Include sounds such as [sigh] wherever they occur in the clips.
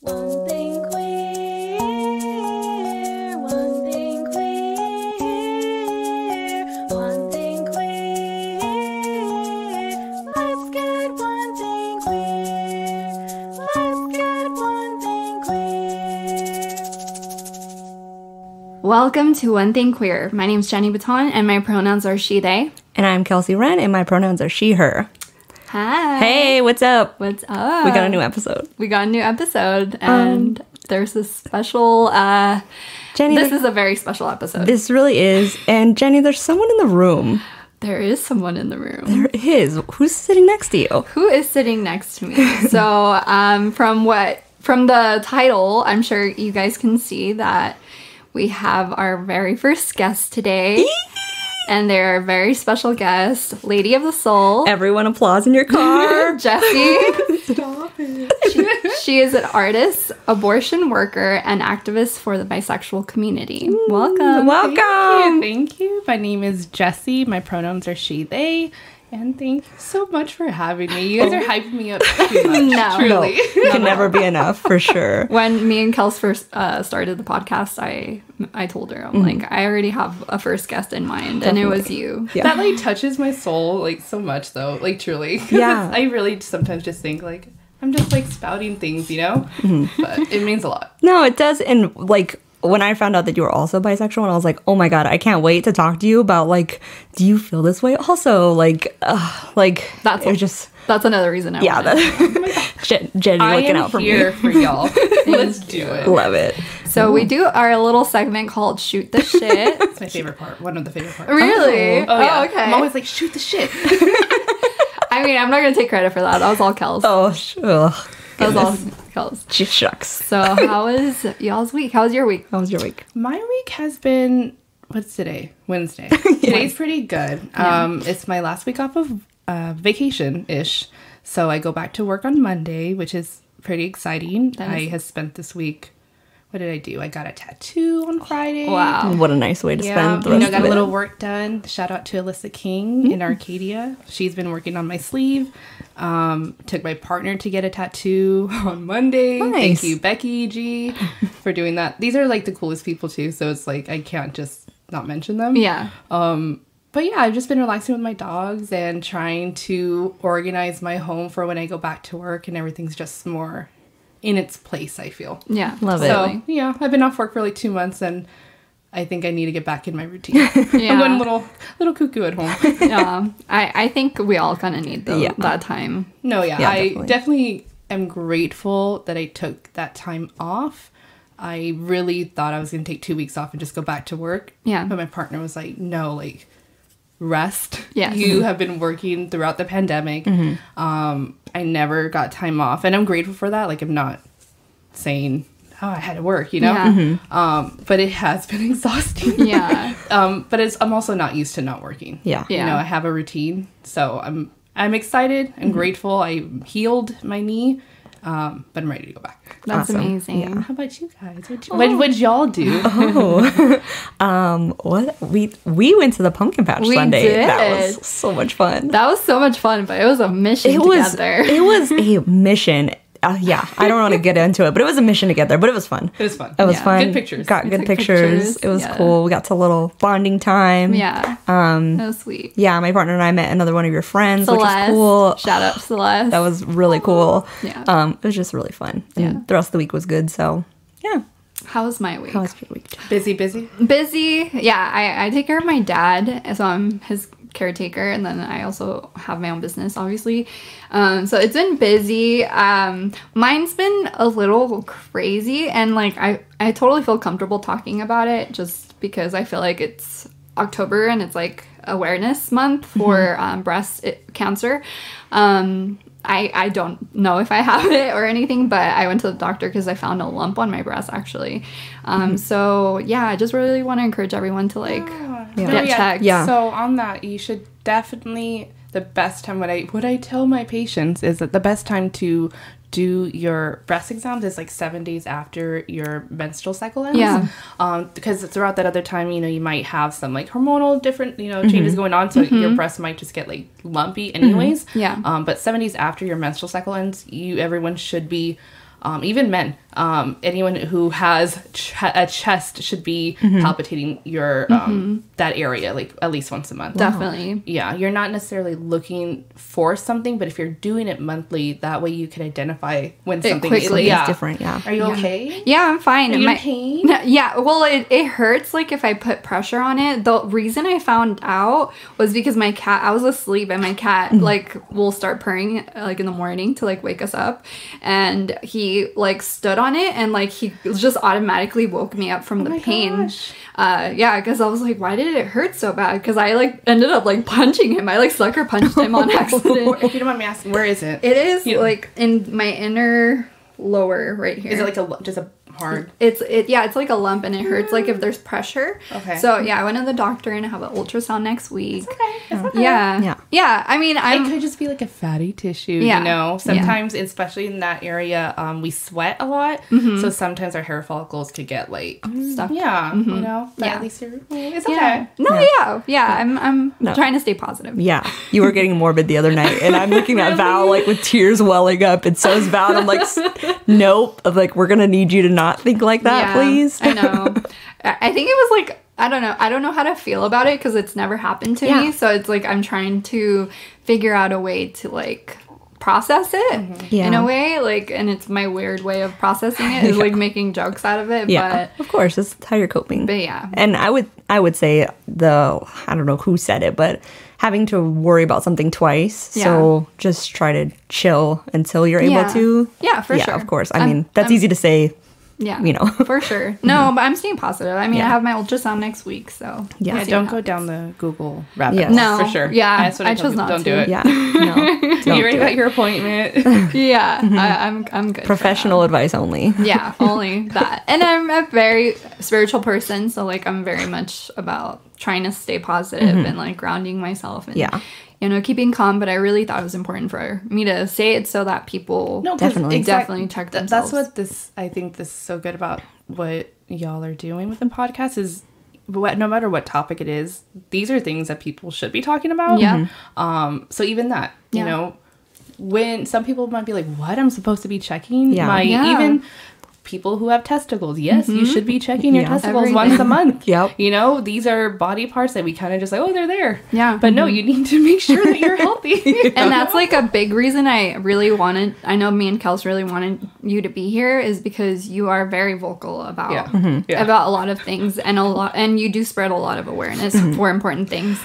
One thing queer, one thing queer, one thing queer. Let's get one thing queer. Let's get one thing queer. Welcome to One Thing Queer. My name's Jenny Bouton, and my pronouns are she, they. And I'm Kelsey Wren, and my pronouns are she, her. Hey, what's up? What's up? We got a new episode. We got a new episode, and there's a special. uh Jenny, This th- is a very special episode. this really is. And Jenny, there's someone in the room. there is someone in the room. There is. Who's sitting next to you? Who is sitting next to me? [laughs] so, um, from what from the title, I'm sure you guys can see that we have our very first guest today. And they're a very special guest, Lady of the Sol. Everyone applause in your [laughs] car. Jessie. Stop it. She, she is an artist, abortion worker, and activist for the bisexual community. Welcome. Welcome. Thank you. My name is Jessie. My pronouns are she, they. And thank you so much for having me. You guys are hyping me up too much. [laughs] No. truly. Can never be enough for sure. [laughs] When me and Kels first uh, started the podcast, I I told her I'm like I already have a first guest in mind, and it was you. Yeah. That like touches my soul like so much though. Like truly. [laughs] Yeah. I really sometimes just think like I'm just like spouting things, you know? Mm-hmm. But it means a lot. No, it does. And like when I found out that you were also bisexual, and I was like, oh my god, I can't wait to talk to you about like, do you feel this way also? Like, uh, like That's it was just That's another reason I yeah. wanted. That, [laughs] Jen, Jenny I looking am out for here me. for y'all. [laughs] Let's do it. Love it. So we do our little segment called "Shoot the [laughs] Shit." It's my favorite part. One of the favorite parts. really? Oh, yeah. okay. I'm always like, shoot the shit. I mean, I'm not gonna take credit for that. That was all Kels. Oh, sure. that was all Kels. Sh- shucks. So how [laughs] was y'all's week? How was your week? How was your week? My week has been what's today? Wednesday. [laughs] Today's pretty good. Um, it's my last week off of uh, vacation ish, so I go back to work on Monday, which is pretty exciting. That I have spent this week. What did I do? I got a tattoo on Friday. Wow. What a nice way to Yeah, spend the you rest know, got of a it. little work done. Shout out to Alyssa King in Arcadia. She's been working on my sleeve. Um, took my partner to get a tattoo [laughs] on Monday. Nice. Thank you, Becky G, [laughs] for doing that. These are like the coolest people too, so it's like I can't just not mention them. Yeah. Um, but yeah, I've just been relaxing with my dogs and trying to organize my home for when I go back to work and everything's just more in its place. I feel. Yeah. Love it. So yeah, I've been off work for like two months, and I think I need to get back in my routine. Yeah. [laughs] I'm going a little little cuckoo at home. [laughs] yeah. I, I think we all kind of need the, Yeah. that time. no, yeah, Yeah, I definitely. definitely. am grateful that I took that time off. I really thought I was going to take two weeks off and just go back to work. Yeah. but my partner was like, "No, like rest. Yes. you have been working throughout the pandemic. Mm-hmm. Um, I never got time off, and I'm grateful for that. Like, I'm not saying." Oh, I had to work, you know. Yeah. Mm-hmm. Um, but it has been [laughs] exhausting. Yeah. um, but it's I'm also not used to not working. Yeah. Yeah. You know, I have a routine, so I'm I'm excited. I'm grateful. I healed my knee, um, but I'm ready to go back. That's Awesome. amazing. Yeah. How about you guys? What what would y'all do? [laughs] Oh, um, what we we went to the pumpkin patch We Sunday. That was so much fun. That was so much fun, but it was a mission it was together. it was [laughs] a mission. Uh, yeah, I don't want to get into it, but it was a mission together. But it was fun. It was fun. It was Yeah. fun. Good pictures. Got We good pictures. pictures, It was yeah. cool. We got to a little bonding time. yeah. Um. That was sweet. Yeah, my partner and I met another one of your friends, Celeste. which was cool. Shout out to Celeste. That was really cool. Yeah. Um. It was just really fun. And Yeah. The rest of the week was good. So yeah. How was my week? How was your week? Busy, busy. busy yeah I, I take care of my dad so i'm his caretaker and then i also have my own business obviously. Um, so it's been busy. Um, mine's been a little crazy and like I, I totally feel comfortable talking about it just because i feel like it's october and it's like awareness month for um, breast cancer. Um, I, I don't know if I [laughs] have it or anything, but I went to the doctor because I found a lump on my breast actually. Um, So yeah, I just really want to encourage everyone to like get checked. Yeah. So on that, you should definitely the best time. What I what I tell my patients is that the best time to do your breast exams is like seven days after your menstrual cycle ends. Yeah. Um, because throughout that other time, you know, you might have some like hormonal different, you know, changes going on. So your breast might just get like lumpy anyways. Yeah. Um, but seven days after your menstrual cycle ends, you everyone should be um, even men um, anyone who has ch- a chest should be palpitating your um, that area like at least once a month. Definitely. Yeah, you're not necessarily looking for something, but if you're doing it monthly, that way you can identify when something quickly. is yeah. different, yeah. Are you okay? Yeah, I'm fine. Are you My- in pain? No, yeah, well, it, it hurts like if I put pressure on it. The reason I found out was because my cat, I was asleep and my cat Mm-hmm. like will start purring like in the morning to like wake us up. And he like stood on it and like he just automatically woke me up from the Oh my pain. gosh. Uh, yeah, because I was like, why did it hurt so bad? Because I like ended up like punching him. I like sucker punched him on [laughs] accident. If you don't mind me asking, where is it? It is Yeah. like in my inner lower right here. Is it like a just a hard? It's it yeah, it's like a lump and it hurts like if there's pressure. Okay. So yeah, I went to the doctor and I have an ultrasound next week. It's okay. Yeah. Yeah. Yeah. I mean I'm could just be like a fatty tissue, Yeah. you know. Yeah. Sometimes, especially in that area, um, we sweat a lot, so sometimes our hair follicles could get like stuck. Yeah, you know. But Yeah. at least you're. It's Mm-hmm. Yeah. okay. No, yeah. Yeah. I'm I'm No. trying to stay positive. Yeah, you were getting morbid the other night, and I'm looking at Val like with tears welling up, and so is Val. And I'm like, [laughs] nope. I'm like, we're gonna need you to not think like that, Yeah, please. I know. [laughs] I I think it was like I don't know. I don't know how to feel about it because it's never happened to Yeah. me. So it's like I'm trying to figure out a way to like process it mm-hmm. in Yeah. a way like and it's my weird way of processing it [laughs] is like making jokes out of it yeah, but of course, that's how you're coping. but yeah And I would I would say the I don't know who said it, but having to worry about something twice. yeah. So just try to chill until you're able Yeah. to. Yeah, for yeah, sure. of course. I I'm- mean, that's I'm- easy to say. Yeah. you know. for sure. No, [laughs] but I'm staying positive. I mean, Yeah. I have my ultrasound next week, so Yeah. Yeah, don't go down the Google rabbit Yeah. No, for sure. yeah, That's what I tell chose people. not Don't do it. Yeah, [laughs] no. You don't already got your appointment. [laughs] Yeah, I, mm-hmm. I'm I'm good. Professional advice only. Yeah, only that. And I'm a very spiritual person, so like I'm very much about trying to stay positive mm-hmm. and like grounding myself and Yeah. You know keeping calm. But I really thought it was important for me to say it so that people No, 'cause Definitely. Definitely check th- themselves. That's what this. I think this is so good about what y'all are doing with the podcast is. What, no matter what topic it is, these are things that people should be talking about. Yeah. Um. So even that, you know, when some people might be like, "What? I'm supposed to be checking Yeah. my Yeah. even." People who have testicles, yes, you mm-hmm. should be checking your Yeah. testicles Everything. once a month. [laughs] Yep. You know, these are body parts that we kind of just like, oh, they're there. Yeah. But no, mm-hmm. you need to make sure that you're [laughs] healthy. [laughs] and that's like a big reason I really wanted. I know me and Kels really wanted you to be here is because you are very vocal about Yeah. Mhm. Yeah. about a lot of things and a lot, and you do spread a lot of awareness mm-hmm. for important things.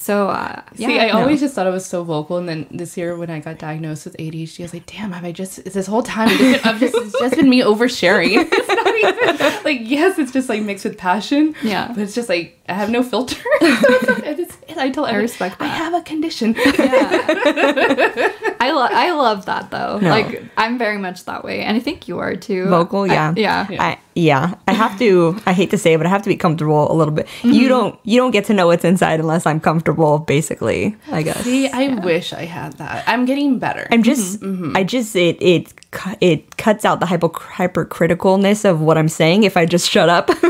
So uh, yeah, See, I no. always just thought I was so vocal, and then this year when I got diagnosed with ADHD, I was like, "Damn, have I just is this whole time? It's, been, I've just it's just been me oversharing. [laughs] It's not even like yes, it's just like mixed with passion. Yeah. but it's just like I have no filter. [laughs] and it's, I tell everyone, respect I have a condition. [laughs] Yeah. I love I love that though. No. Like I'm very much that way, and I think you are too. Vocal, I- yeah. yeah. I yeah, I have to. I hate to say it, but I have to be comfortable a little bit. Mm-hmm. You don't. You don't get to know what's inside unless I'm comfortable. Basically, I guess. See, I wish I had that. I'm getting better. I'm just. Mm-hmm. I just. It. It. It cuts out the hypo, hypercriticalness of what I'm saying if I just shut up. [laughs]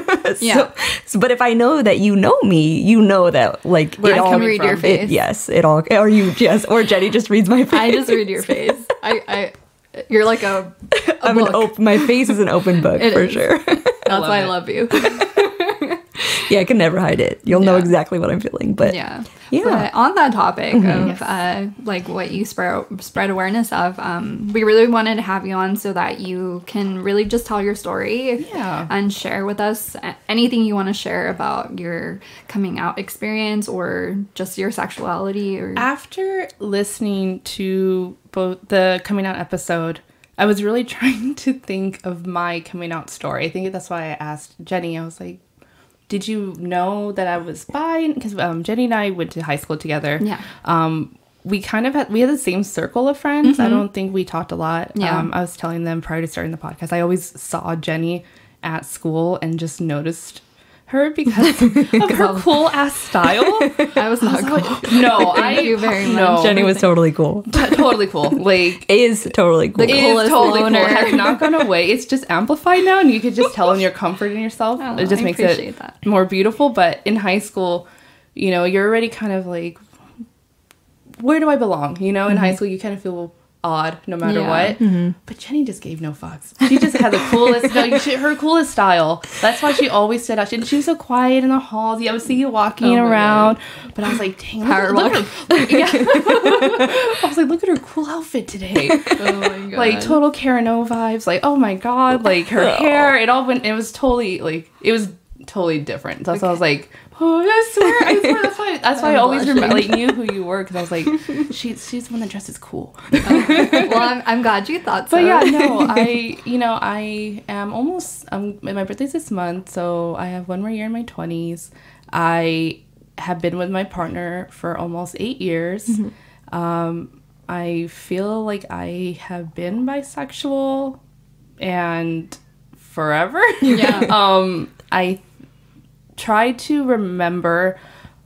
Yeah. So, so- but if I know that you know me, you know that like Where it I'm all. can read your face. It, yes, it all. Or you. Yes. Or Jenny just reads my face. I just read your face. I, I you're like a, a I'm book. an open. My face is an open book It for is. sure. That's love why I love you. [laughs] yeah, I can never hide it. You'll know exactly what I'm feeling. But Yeah. Yeah. Mm-hmm. But on that topic of uh, like what you spread spread awareness of, um, we really wanted to have you on so that you can really just tell your story Yeah. and share with us anything you want to share about your coming out experience or just your sexuality or After listening to both the coming out episode, I was really [laughs] trying to think of my coming out story. I think that's why I asked Jenny. I was like, "Did you know that I was bi?" Because um, Jenny and I went to high school together. Yeah. Um, we kind of had we had the same circle of friends. I don't think we talked a lot. Yeah. Um, I was telling them prior to starting the podcast. I always saw Jenny at school and just noticed her because of her cool ass style. [laughs] I was not cool. No, I Thank you very much. no, Jenny was totally cool. t- totally cool. [laughs] Like Is totally cool. The it is coolest totally cool. loner. It has not gone away. It's just amplified now, and you could just tell when you're comforting yourself. Oh, it just I makes it that. more beautiful. But in high school, you know, you're already kind of like, where do I belong? You know, in Mm-hmm. high school, you kind of feel odd no matter Yeah. what. Mm-hmm. But Jenny just gave no fucks. She just had the coolest, no, she, her coolest style. That's why she always stood out. She, she was so quiet in the halls. I would see you walking Oh around, but I was like, dang, Power look, look at her. Look, yeah. [laughs] I was like, look at her cool outfit today. [laughs] Oh my [laughs] god. like total Karen O vibes. Like, oh my god, like her oh. hair, it all went. It was totally like it was totally different. That's why I was like, oh, I swear, I swear. That's why. [laughs] That's why I always blushing. remember, like knew who you were because I was like, [laughs] she, she's the one that dresses cool. [laughs] well, I'm, I'm glad you thought so. But yeah, no, I you know I am almost um my birthday's this month, so I have one more year in my twenties. I have been with my partner for almost eight years. Um, I feel like I have been bisexual and forever. Yeah. um, I try to remember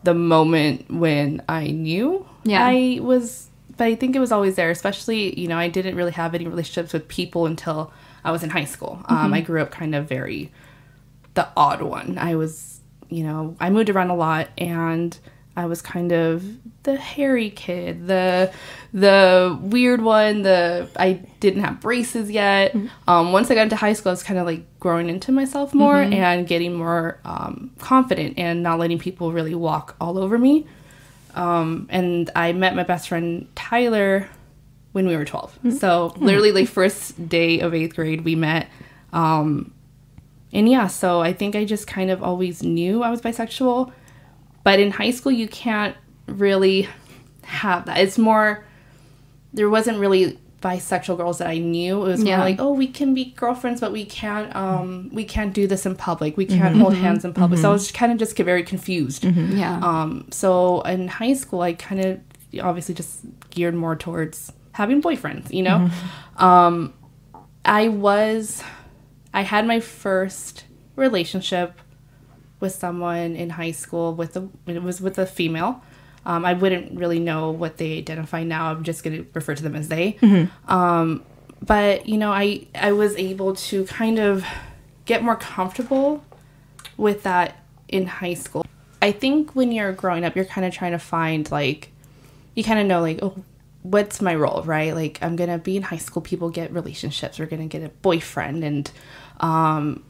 the moment when I knew Yeah. I was, but I think it was always there. Especially, you know, I didn't really have any relationships with people until I was in high school. Um, I grew up kind of very the odd one. I was, you know, I moved around a lot and I was kind of the hairy kid, the the weird one, the I didn't have braces yet. Um, once I got into high school, I was kind of like growing into myself more and getting more um, confident and not letting people really walk all over me. Um, and I met my best friend Tyler when we were 12. So literally like first day of eighth grade, we met. Um, and yeah, so I think I just kind of always knew I was bisexual. But in high school, you can't really have that. It's more, there wasn't really bisexual girls that I knew. It was Yeah. more like, oh, we can be girlfriends, but we can't, um, we can't do this in public. We can't hold hands in public. So I was kind of just get very confused. Yeah. Um, so in high school, I kind of obviously just geared more towards having boyfriends, you know? Um, I was, I had my first relationship with someone in high school with a, it was with a female. Um, I wouldn't really know what they identify now. I'm just going to refer to them as they. Um, but you know, I I was able to kind of get more comfortable with that in high school. I think when you're growing up, you're kind of trying to find like, you kind of know like, oh, what's my role, right? Like I'm gonna be in high school. People get relationships. We're gonna get a boyfriend, and um,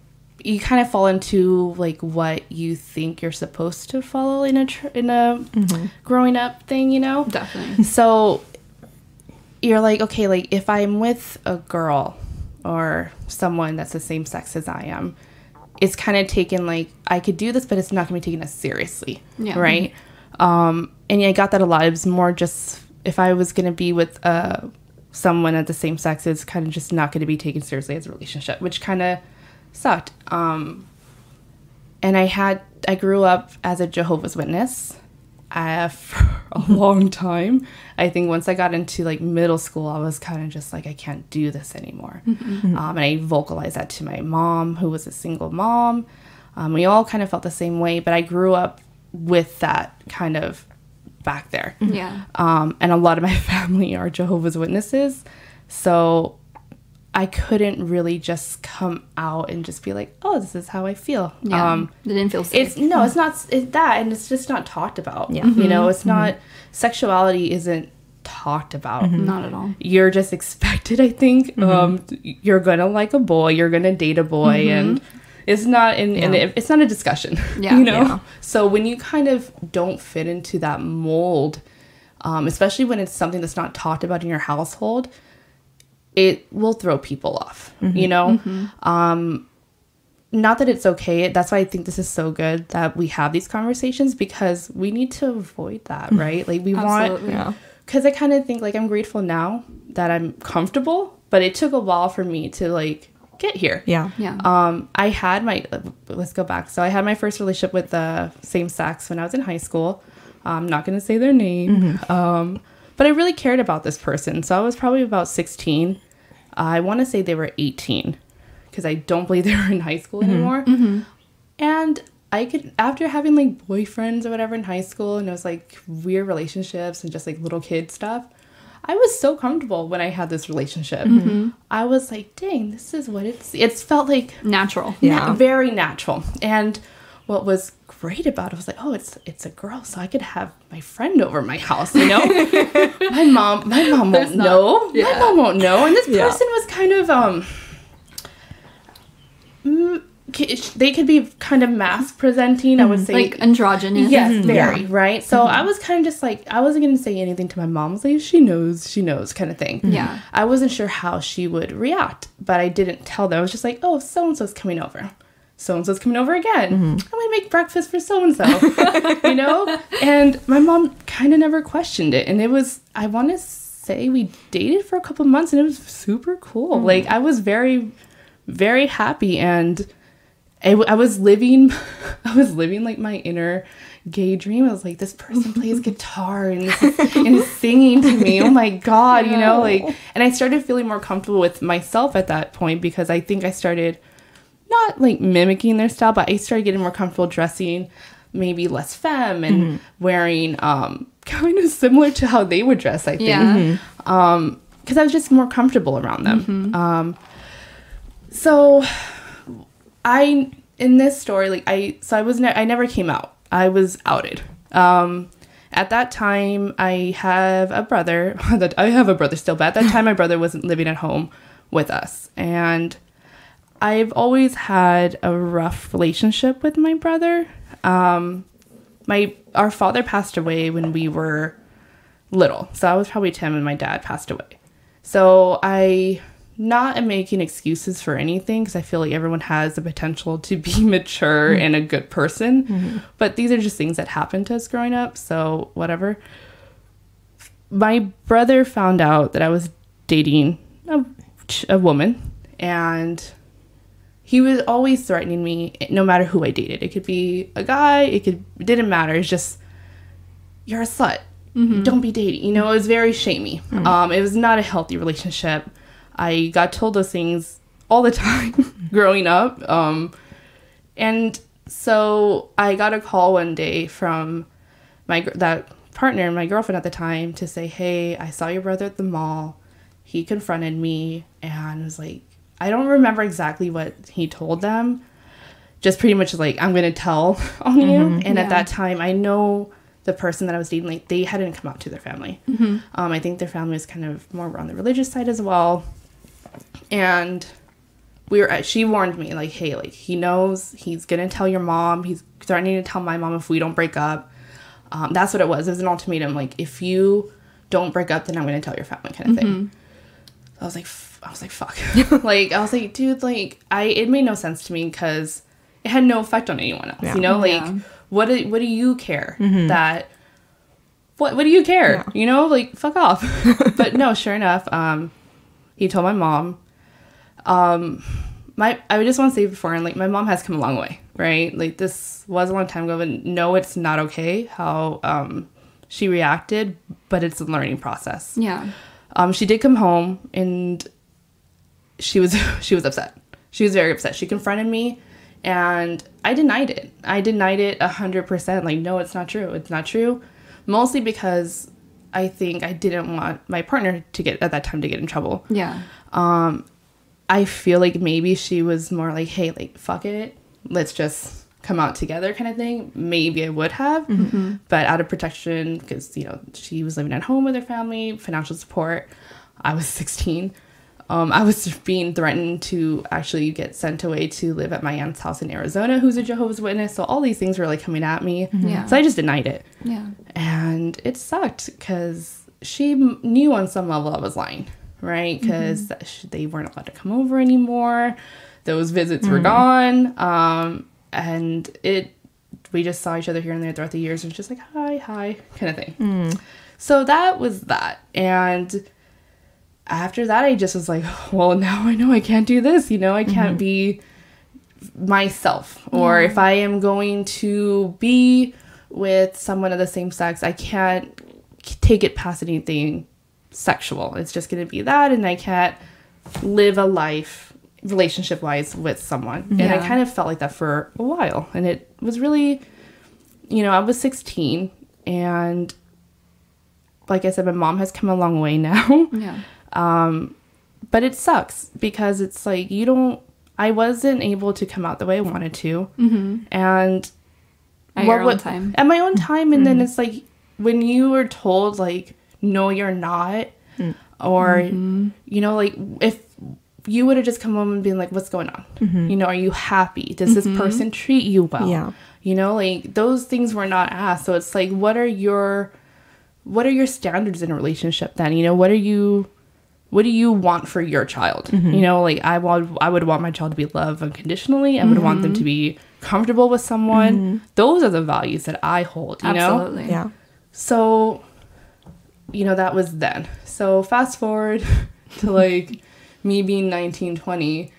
you kind of fall into like what you think you're supposed to follow in a tr- in a growing up thing, you know? Definitely. [laughs] So you're like, okay, like if I'm with a girl or someone that's the same sex as I am, it's kind of taken like I could do this, but it's not gonna be taken as seriously, Yeah. right? Um, and yeah, I got that a lot. It was more just if I was gonna be with uh someone at the same sex, it's kind of just not gonna be taken seriously as a relationship, which kind of sucked. Um, and I had I grew up as a Jehovah's Witness uh, [laughs] for a long time. I think once I got into like middle school, I was kind of just like, I can't do this anymore. Um, and I vocalized that to my mom, who was a single mom. Um, we all kind of felt the same way, but I grew up with that kind of back there. Yeah. Um, and a lot of my [laughs] family are Jehovah's Witnesses. So I couldn't really just come out and just be like, oh, this is how I feel. Yeah. Um, it didn't feel safe. it's no, it's not it's that, and it's just not talked about. Yeah. you know, it's not sexuality isn't talked about. not at all. You're just expected, I think. Um, you're gonna like a boy, you're gonna date a boy, and it's not in, and Yeah. it, it's not a discussion. [laughs] Yeah. you know. Yeah. So when you kind of don't fit into that mold, um, especially when it's something that's not talked about in your household, it will throw people off. You know. Um, not that it's okay. That's why I think this is so good that we have these conversations because we need to avoid that, right? Like we want Absolutely. Yeah. because I kind of think like I'm grateful now that I'm comfortable, but it took a while for me to like get here. Yeah. Yeah. Um, I had my let's go back. So I had my first relationship with the same sex when I was in high school. I'm not gonna say their name, um, but I really cared about this person. So I was probably about 16. I want to say they were 18 because I don't believe they were in high school mm-hmm. anymore. Mm-hmm. And I could after having like boyfriends or whatever in high school, and it was like weird relationships and just like little kid stuff. I was so comfortable when I had this relationship. Mm-hmm. I was like, dang, this is what it's. It's felt like Natural. Yeah. very natural. And what was great about it was like, oh, it's it's a girl, so I could have my friend over my house. You know, [laughs] my mom, my mom won't not- know. My mom won't know. And this Yeah. person was kind of um. mm, They could be kind of masc presenting. I would say Like androgynous. Yes, very, right? So I was kind of just like, I wasn't going to say anything to my mom. I was like, she knows, she knows kind of thing. Yeah. I wasn't sure how she would react, but I didn't tell them. I was just like, oh, so and so's coming over. So and so's coming over again. I'm going to make breakfast for so and so, you know? And my mom kind of never questioned it. And it was, I want to say we dated for a couple months and it was super cool. Mm. Like, I was very, very happy. And I was living [laughs] I was living like my inner gay dream. I was like, this person plays [laughs] guitar and, is, and is singing to me. Oh my god, you know, [laughs] like and I started feeling more comfortable with myself at that point because I think I started not like mimicking their style, but I started getting more comfortable dressing maybe less femme and wearing um [laughs] kind of similar to how they would dress, I think. Yeah. um because i was just more comfortable around them. Um so i in this story like i so i was ne- i never came out. I was outed. Um at that time i have a brother [laughs] that i have a brother still but at that time my brother wasn't living at home with us. And i've always had a rough relationship with my brother um my our father passed away when we were little. So I was probably 10 when my dad passed away. So I not am making excuses for anything because I feel like everyone has the potential to be [laughs] mature and a good person. But these are just things that happened to us growing up. So whatever. My brother found out that I was dating a, a woman and he was always threatening me no matter who I dated. It could be a guy, it could it didn't matter. It's just you're a slut. Don't be dating. You know, it was very shamey. Um, it was not a healthy relationship. I got told those things all the [laughs] time growing up. Um, and so I got a call one day from my that partner, my girlfriend at the time, to say, "Hey, I saw your brother at the mall. He confronted me and was like, I don't remember exactly what he told them. Just pretty much like, I'm gonna tell [laughs] on you. And Yeah. at that time, I know the person that I was dating, like they hadn't come out to their family. Um, I think their family was kind of more on the religious side as well. And we were she warned me like hey like he knows he's gonna tell your mom he's threatening to tell my mom if we don't break up um, that's what it was it was an ultimatum like if you don't break up then i'm gonna tell your family kind of thing i was like i was like fuck [laughs] like i was like dude like i it made no sense to me because it had no effect on anyone else you know like Yeah. what do, what do you care that what what do you care you know like fuck off [laughs] but no sure enough um he told my mom um my I just want to say before and like my mom has come a long way, right? Like this was a long time ago, and no, it's not okay how um she reacted, but it's a learning process. Yeah. Um, she did come home and she was [laughs] she was upset. She was very upset. She confronted me, and I denied it. I denied it a hundred percent. Like, no, it's not true. It's not true. Mostly because I think I didn't want my partner to get at that time to get in trouble. Yeah. Um I feel like maybe she was more like, hey, like, fuck it. Let's just come out together kind of thing. Maybe I would have, but out of protection, because, you know, she was living at home with her family, financial support. I was [laughs] 16. Um, I was [laughs] being threatened to actually get sent away to live at my aunt's house in Arizona, who's a Jehovah's Witness. So all these things were like coming at me. Yeah. So I just denied it Yeah. and it sucked because she knew on some level I was lying, right? Because they weren't allowed to come over anymore. Those visits were gone, um, and it. We just saw each other here and there throughout the years, and it's just like hi, hi, kind of thing. So that was that, and after that, I just was like, [laughs] well, now I know I can't do this. You know, I can't mm-hmm. be myself. Or if i am going to be with someone of the same sex i can't take it past anything sexual. It's just going to be that and i can't live a life relationship wise with someone. And i kind of felt like that for a while. And it was really you know i was 16 and like i said my mom has come a long way [laughs] now. Yeah. Um, but it sucks because it's like you don't i wasn't able to come out the way i wanted to mm-hmm. and At what your own would- time. At my own time, and then mm-hmm. it's like when you were told like, no, you're not, hmm. or mm-hmm. you know, like if you would have just come home and been like, what's going on? You know, are you happy? Does this person treat you well? Yeah. You know, like those things were not asked. So it's like, what are your what are your standards in a relationship then? You know, what are you what do you want for your child? Mm-hmm. You know, like I want I would want my child to be loved unconditionally. I would want them mm-hmm. to be comfortable with someone. Mm-hmm. Those are the values that I hold, you know? Absolutely. Yeah. So, you know, that was then. So fast forward [laughs] to like me being 19, 20,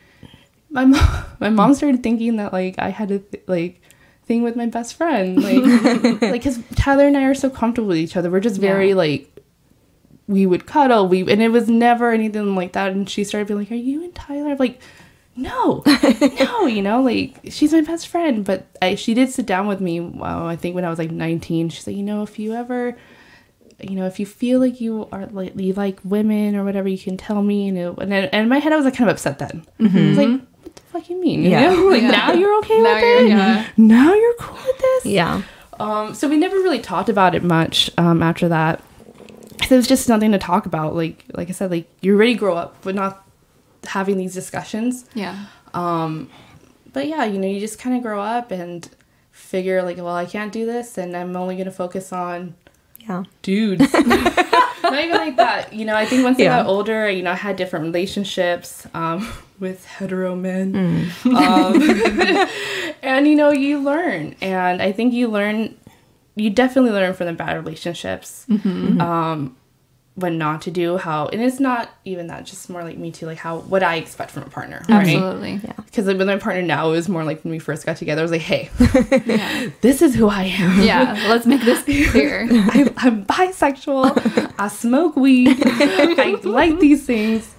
my mom, [laughs] my mom started thinking that like I had a th- like thing with my best friend, like [laughs] like because Tyler and I are so comfortable with each other. We're just very Yeah. like we would cuddle. We and it was never anything like that. And she started being like, "Are you and Tyler?" I'm like, no, [laughs] no, you know, like she's my best friend. But I, she did sit down with me. Well, I think when I was like 19, she said, you know, if you ever, you know, if you feel like you are like you like women or whatever, you can tell me. You know, and then, and in my head, I was like kind of upset then. I was like, what the fuck you mean? You Yeah. know? [laughs] like Yeah. now you're okay Now with you're- it. yeah. Now you're cool with this. Yeah. Um, so we never really talked about it much um, after that. 'Cause It was just nothing to talk about. Like like I said, like you already grow up, but not having these discussions. Yeah. Um, but yeah, you know, you just kind of grow up and figure like, well, I can't do this, and I'm only gonna focus on Yeah. dudes. [laughs] Not even like that. You know, I think once Yeah. I got older, you know, I had different relationships um, [laughs] with hetero men. Mm. Um, [laughs] and, you know, you learn. And I think you learn, you definitely learn from the bad relationships. Mm-hmm. Um, what not to do, how, and it's not even that, just more like me too, like how, what I expect from a partner, right? Absolutely. Yeah because like, with my partner now, it was more like when we first got together, I was like, hey, [laughs] this is who I am. Yeah. Let's make this clear. [laughs] I, I'm bisexual. [laughs] I smoke weed. I like these things.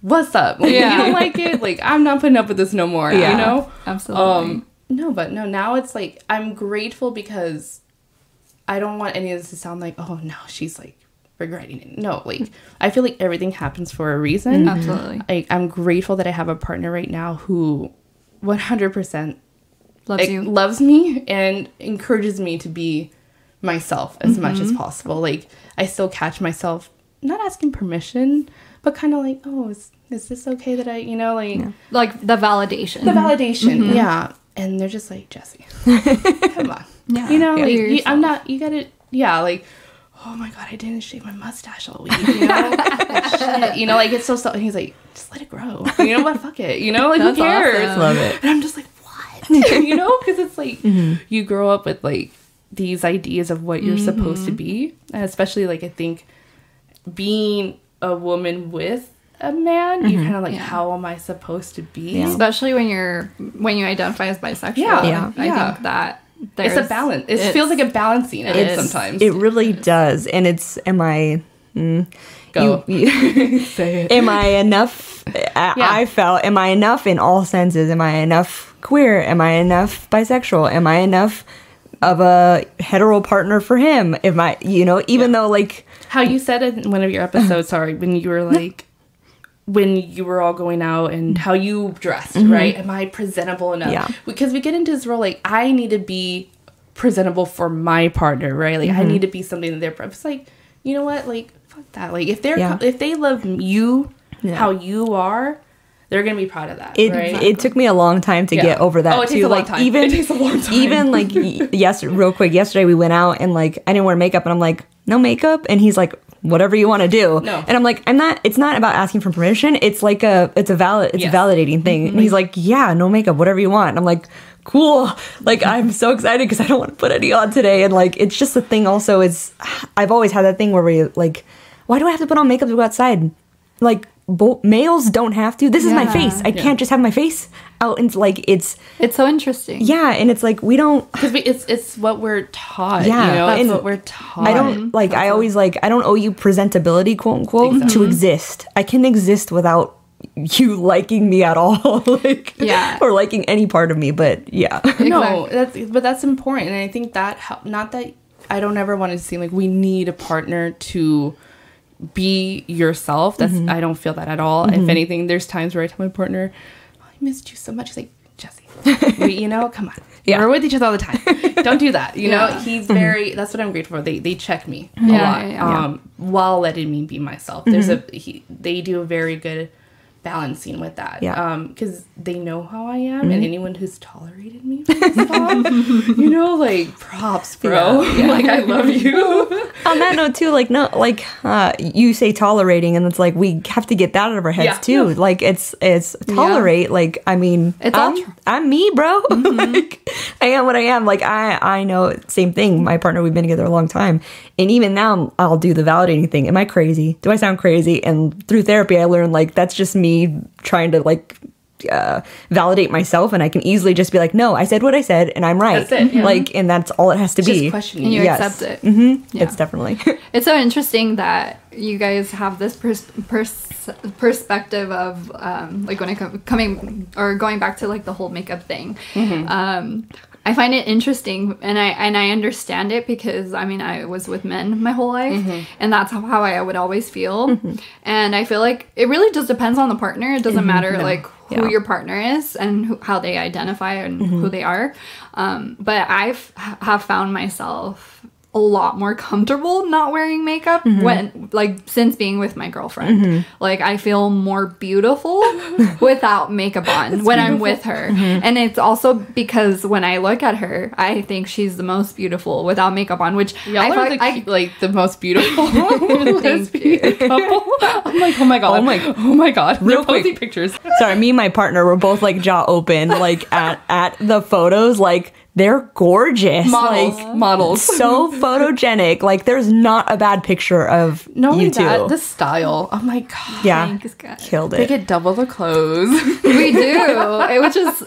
What's up? Like, Yeah. you don't like it? Like, I'm not putting up with this no more. Yeah. You know? Absolutely. Um, no, but no. Now it's like I'm grateful because I don't want any of this to sound like, oh no, she's like regretting it. No, like I feel like everything happens for a reason. Absolutely. I, I'm grateful that I have a partner right now who 100% Loves it you. loves me and encourages me to be myself as much Mm-hmm. as possible. Like I still catch myself not asking permission, but kind of like, oh, is, is this okay that I, you know, like like the validation. the validation, yeah. And they're just like, Jessie, [laughs] come on, Yeah. you know, Yeah. like you, I'm not, you gotta, yeah, like. Oh my god! I didn't shave my mustache all week. You know, [laughs] like, shit. You know, like it's so. so and he's like, just let it grow. You know what? Fuck it. You know, like That's who cares? awesome. Love it. And I'm just like, what? [laughs] you know, because it's like mm-hmm. you grow up with like these ideas of what you're supposed to mm-hmm. be, and especially like I think being a woman with a man, you mm-hmm. kind of like, Yeah. how am I supposed to be? Yeah. Especially when you're when you identify as bisexual. Yeah. Yeah. I Yeah. think that It's a balance. It feels like a balancing act is. sometimes. It really does. And it's, am I. mm, Go. You, [laughs] you- Say it. am I enough? I, Yeah. I felt, am I enough in all senses? Am I enough queer? Am I enough bisexual? Am I enough of a hetero partner for him? Am I, you know, even though like, How you said it in one of your episodes, sorry, when you were like, when you were all going out and mm-hmm. how you dressed, mm-hmm. right? Am I presentable enough? Yeah. Because we get into this role, like, I need to be presentable for my partner, right? Like, I mm-hmm. need to be something that they're, it's like, you know what? Like, fuck that. Like, if they're, Yeah. if they love you, Yeah. how you are, they're going to be proud of that, it right? it took me a long time to Yeah. get over that Oh, it takes too. a long like time. even It takes a long time. even like [laughs] yes, real quick. Yesterday we went out and like I didn't wear makeup and I'm like no makeup and he's like whatever you want to do. No. And I'm like I'm not. It's not about asking for permission. It's like a it's a valid it's Yes. Mm-hmm. a validating thing. And he's like yeah no makeup whatever you want. And I'm like cool. [laughs] Like I'm so excited because I don't want to put any on today. And like it's just the thing. Also is I've always had that thing where we like why do I have to put on makeup to go outside? Like. Bo- males don't have to. This is my face. I can't just have my face out and like it's It's so interesting. yeah, and it's like we don't. Because it's, it's what we're taught, Yeah, you know? and It's what we're taught. I don't like. I always like. I don't owe you presentability, quote unquote, to exist. I can exist without you [laughs] liking me at all, [laughs] like Yeah. or liking any part of me. But yeah, No, that's but that's important, and I think that hel- not that I don't ever want to seem like we need a partner to be yourself. That's mm-hmm. I don't feel that at all. If mm-hmm. anything, there's times where I tell my partner, oh, "I missed you so much." He's like, Jessie, [laughs] we, you know, come on. Yeah. We're with each other all the time. Don't do that. You know, he's mm-hmm. very. That's what I'm grateful for. They they check me a lot, yeah, yeah. um, while letting me be myself. There's a he, they do a very good balancing with that. Yeah. Um, because they know how I am, and anyone who's tolerated me [laughs] you know, like props, bro. [laughs] like I love you. [laughs] On that note too, like no, like uh, you say tolerating, and it's like we have to get that out of our heads Yeah. too. Yeah. Like it's it's tolerate. Like I mean, It's I'm, tr- I'm me, bro. like I am what I am. Like I I know same thing. My partner, we've been together a long time, and even now I'll do the validating thing. Am I crazy? Do I sound crazy? And through therapy, I learned like that's just me trying to like. Uh, validate myself, and I can easily just be like, "No, I said what I said, and I'm right." That's it, yeah. Like, and that's all it has to Just be. questioning And you Yes. accept it. Mm-hmm. Yeah. It's definitely. [laughs] It's so interesting that you guys have this pers- pers- perspective of um, like when it com- coming or going back to like the whole makeup thing. Um, I find it interesting, and I and I understand it because I mean I was with men my whole life, mm-hmm. and that's how, I would always feel. Mm-hmm. And I feel like it really just depends on the partner. It doesn't mm-hmm. matter like who Yeah. your partner is and who, how they identify and who they are. Um, but I've have found myself a lot more comfortable not wearing makeup mm-hmm. when like since being with my girlfriend. Mm-hmm. Like I feel more beautiful [laughs] without makeup on when I'm with her. Mm-hmm. And it's also because when I look at her, I think she's the most beautiful without makeup on, which Y'all I, are the, I like the most beautiful [laughs] [laughs] lesbian couple. I'm like, oh my god, Oh my- oh my god, Real They're quick. pictures. Sorry, me and my partner were both like jaw open, like at at the photos. Like they're gorgeous, Models, like models. so photogenic. Like there's not a bad picture of Not only you two. that, the style. Oh my god, yeah, Thanks, guys. killed it they get double the clothes. [laughs] we do. It was just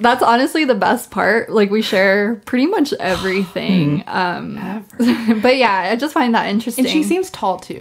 that's honestly the best part. Like we share pretty much [gasps] everything. Um, [laughs] but yeah, I just find that interesting. and she seems tall too.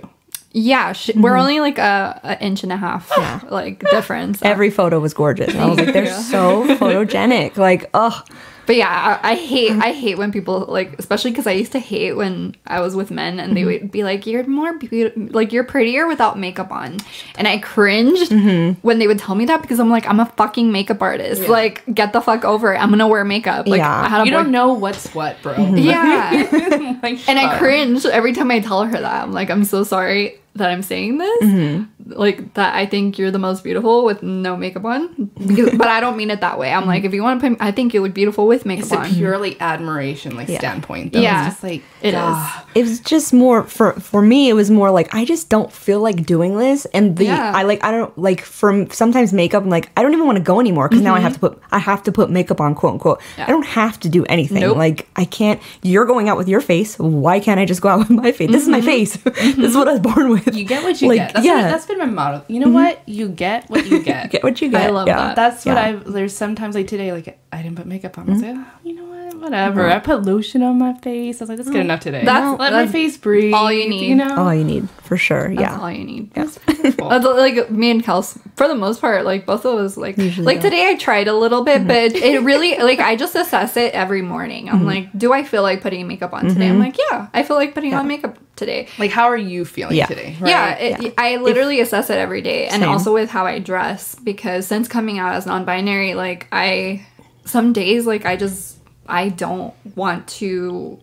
yeah, she, we're only like a, a inch and a half like difference. Every photo was gorgeous. I was like, [laughs] they're so photogenic. Like, oh, But yeah, I, I hate mm-hmm. I hate when people like, especially because I used to hate when I was with men and they mm-hmm. would be like, "You're more beautiful, like you're prettier without makeup on," and I cringed mm-hmm. when they would tell me that because I'm like, I'm a fucking makeup artist. Like, get the fuck over it. I'm gonna wear makeup. Like, Yeah. I had a You boy- don't know what's what, bro. Yeah. [laughs] Like, and I cringe every time I tell her that. I'm like, I'm so sorry that I'm saying this. Mm-hmm. Like that I think you're the most beautiful with no makeup on. Because, but I don't mean it that way. I'm like, mm-hmm. if you want to put I think you look beautiful with makeup on. It's a purely admiration like Yeah. standpoint. Though. Yeah. it's just like It ah. it was just more for for me. It was more like I just don't feel like doing this, and the Yeah. I like I don't like from sometimes makeup. I'm like I don't even want to go anymore because now I mm-hmm. have to put I have to put makeup on, quote unquote. Yeah. I don't have to do anything. Nope. Like I can't. You're going out with your face. Why can't I just go out with my face? This is my face. [laughs] this is what I was born with. You get what you Like, get. That's yeah. what, that's been my motto. You know mm-hmm. what? You get what you [laughs] get. Get what you get. I love yeah. that. That's what Yeah. I. There's sometimes like today, like I didn't put makeup on. I was mm-hmm. like, oh, you know what? Whatever. Mm-hmm. I put lotion on my face. I was like, that's good enough today. That's- let my face breathe. all you need. You know. all you need for sure. That's yeah. all you need. That's wonderful. [laughs] That's like me and Kels, for the most part, like both of us, like Usually like don't. today I tried a little bit, but it really like I just assess it every morning. I'm like, do I feel like putting makeup on today? I'm like, yeah, I feel like putting on makeup today. like, how are you feeling Yeah. today? Yeah, right? it, I literally assess it every day, and Same. also with how I dress because since coming out as non-binary, like I, some days like I just I don't want to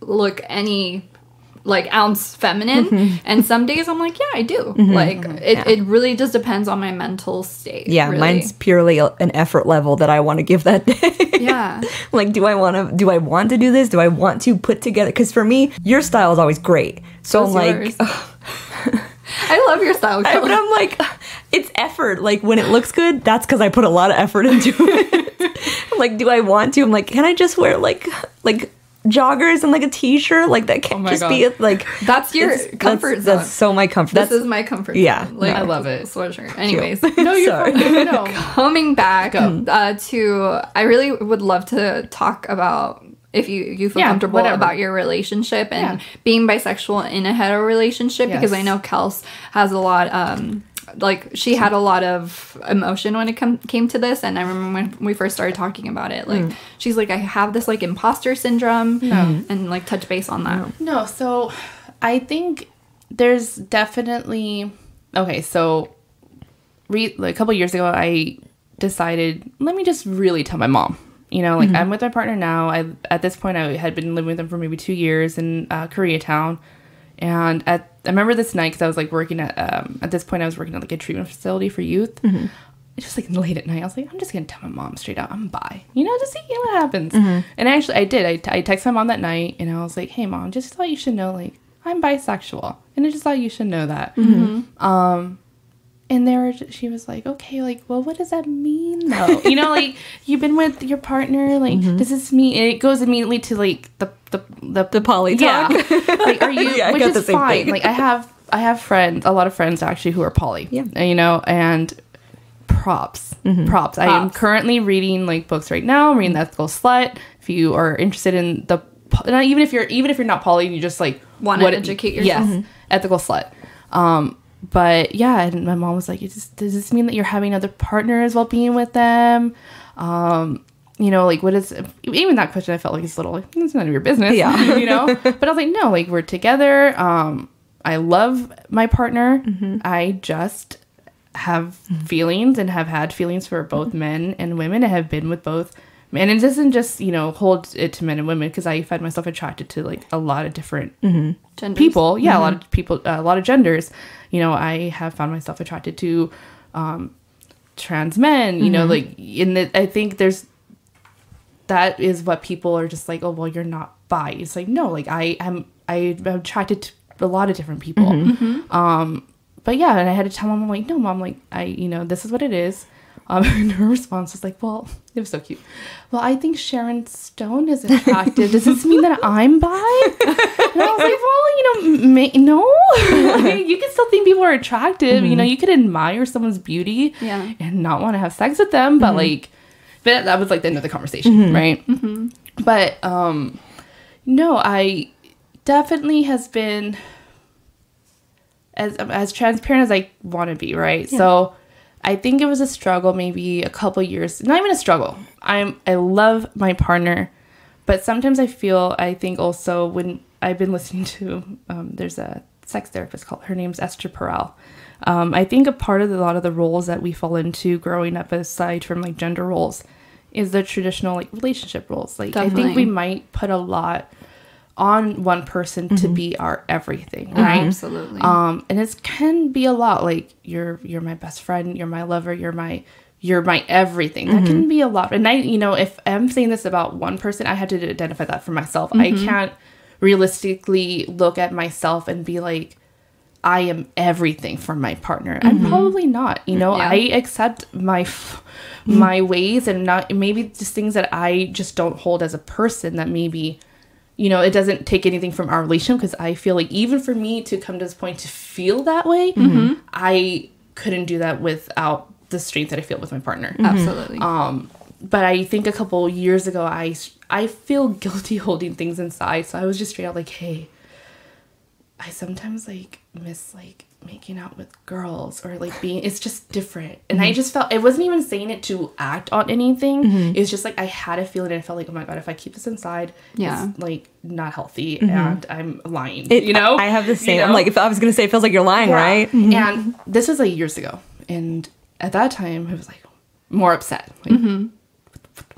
look any like ounce feminine, Mm-hmm. and some days I'm like, yeah, I do. Like it, Yeah. it really just depends on my mental state. Yeah, really. mine's purely an effort level that I want to give that day. yeah. [laughs] like do i want to do i want to do this do i want to put together because for me your style is always great so i'm like? [laughs] I love your style. I, but i'm like it's effort like when it looks good that's because i put a lot of effort into it [laughs] I'm like do i want to i'm like can i just wear like like joggers and like a t-shirt like that can't my just God. be like That's your comfort that's, zone. that's so my comfort this that's is my comfort yeah, zone. Like, I love it. Sweatshirt. Anyways. [laughs] no, you're Sorry. fine. [laughs] No. [laughs] coming back uh, to i really would love to talk about if you you feel Yeah, comfortable whatever. about your relationship and Yeah. being bisexual in a hetero relationship because i know kels has a lot um like she had a lot of emotion when it com- came to this and i remember when we first started talking about it like she's like i have this like imposter syndrome and like touch base on that No, so I think there's definitely okay. So, re- like a couple years ago, I decided, let me just really tell my mom. You know, like I'm with my partner now. I at this point I had been living with him for maybe two years in uh, Koreatown, and at I remember this night because I was like working at um, at this point I was working at like a treatment facility for youth. Just like late at night, I was like, I'm just gonna tell my mom straight out, I'm bi. You know, just see what happens. And actually, I did. I, t- I texted my mom that night, and I was like, Hey, mom, just thought you should know, like, I'm bisexual, and I just thought you should know that. Um, and there, she was like, okay, like, well, what does that mean though? you know, like [laughs] you've been with your partner, like, does this mean? And it goes immediately to like the the the, The poly yeah. talk. [laughs] like, are you? Yeah, I which is the same fine. Like, I have I have friends, a lot of friends actually who are poly. Yeah. you know, and props, Mm-hmm. props. I am currently reading like books right now. I'm reading the Ethical Slut. If you are interested in the, even if you're even if you're not poly, and you just like Wanna educate yourself. Yes, ethical slut. Um, but yeah, and my mom was like, "Is this- "Does this mean that you're having other partners while being with them?" Um, you know, like what is even that question? I felt like it's a little like it's none of your business. Yeah. [laughs] you know. [laughs] But I was like, no, like we're together. Um, I love my partner. I just have feelings and have had feelings for both men and women. I have been with both men, and it doesn't just you know hold it to men and women because I find myself attracted to like a lot of different Genders. people yeah a lot of people uh, a lot of genders you know i have found myself attracted to um trans men you know like in the i think there's that is what people are just like oh well you're not bi. It's like no like i am i'm attracted to a lot of different people. Um but yeah and i had to tell mom i'm like no mom like i you know this is what it is um, and her [laughs] response was like, "Well, it was so cute. Well, I think Sharon Stone is attractive. Does this mean that I'm bi?" And I was like, [laughs] "Well, you know, ma- no. [laughs] you can still think people are attractive. You know, you could admire someone's beauty, Yeah. and not want to have sex with them, but like, but that was like the end of the conversation, right? But um, no, I definitely has been as as transparent as I want to be, right? So I think it was a struggle maybe a couple years, not even a struggle. I'm I love my partner, but sometimes I feel I think also when I've been listening to um, there's a sex therapist called her name's Esther Perel. Um, I think a part of the, a lot of the roles that we fall into growing up aside from like gender roles is the traditional like relationship roles. Like I think we might put a lot on one person to mm-hmm. be our everything, mm-hmm. right? Absolutely. um and it can be a lot like you're you're my best friend you're my lover you're my you're my everything. That can mm-hmm. be a lot. And i you know if i'm saying this about one person i had to identify that for myself. I can't realistically look at myself and be like i am everything for my partner. I'm probably not you know? Yeah. i accept my f- my ways and not maybe just things that i just don't hold as a person that maybe you know, it doesn't take anything from our relationship because I feel like even for me to come to this point to feel that way, I couldn't do that without the strength that I feel with my partner. Absolutely. Um, but I think a couple years ago, I I feel [laughs] guilty holding things inside, so I was just straight out like, hey, I sometimes like miss like making out with girls or like being it's just different and i mm-hmm. just felt i wasn't even saying it to act on anything mm-hmm. it's just like i had a feeling and i felt like oh my god if i keep this inside Yeah. it's like not healthy mm-hmm. and i'm lying It- you know I have the You same. I'm like, if I was gonna say, it feels like you're lying, Yeah. right? And this was like years ago. And at that time, I was like more upset. Like,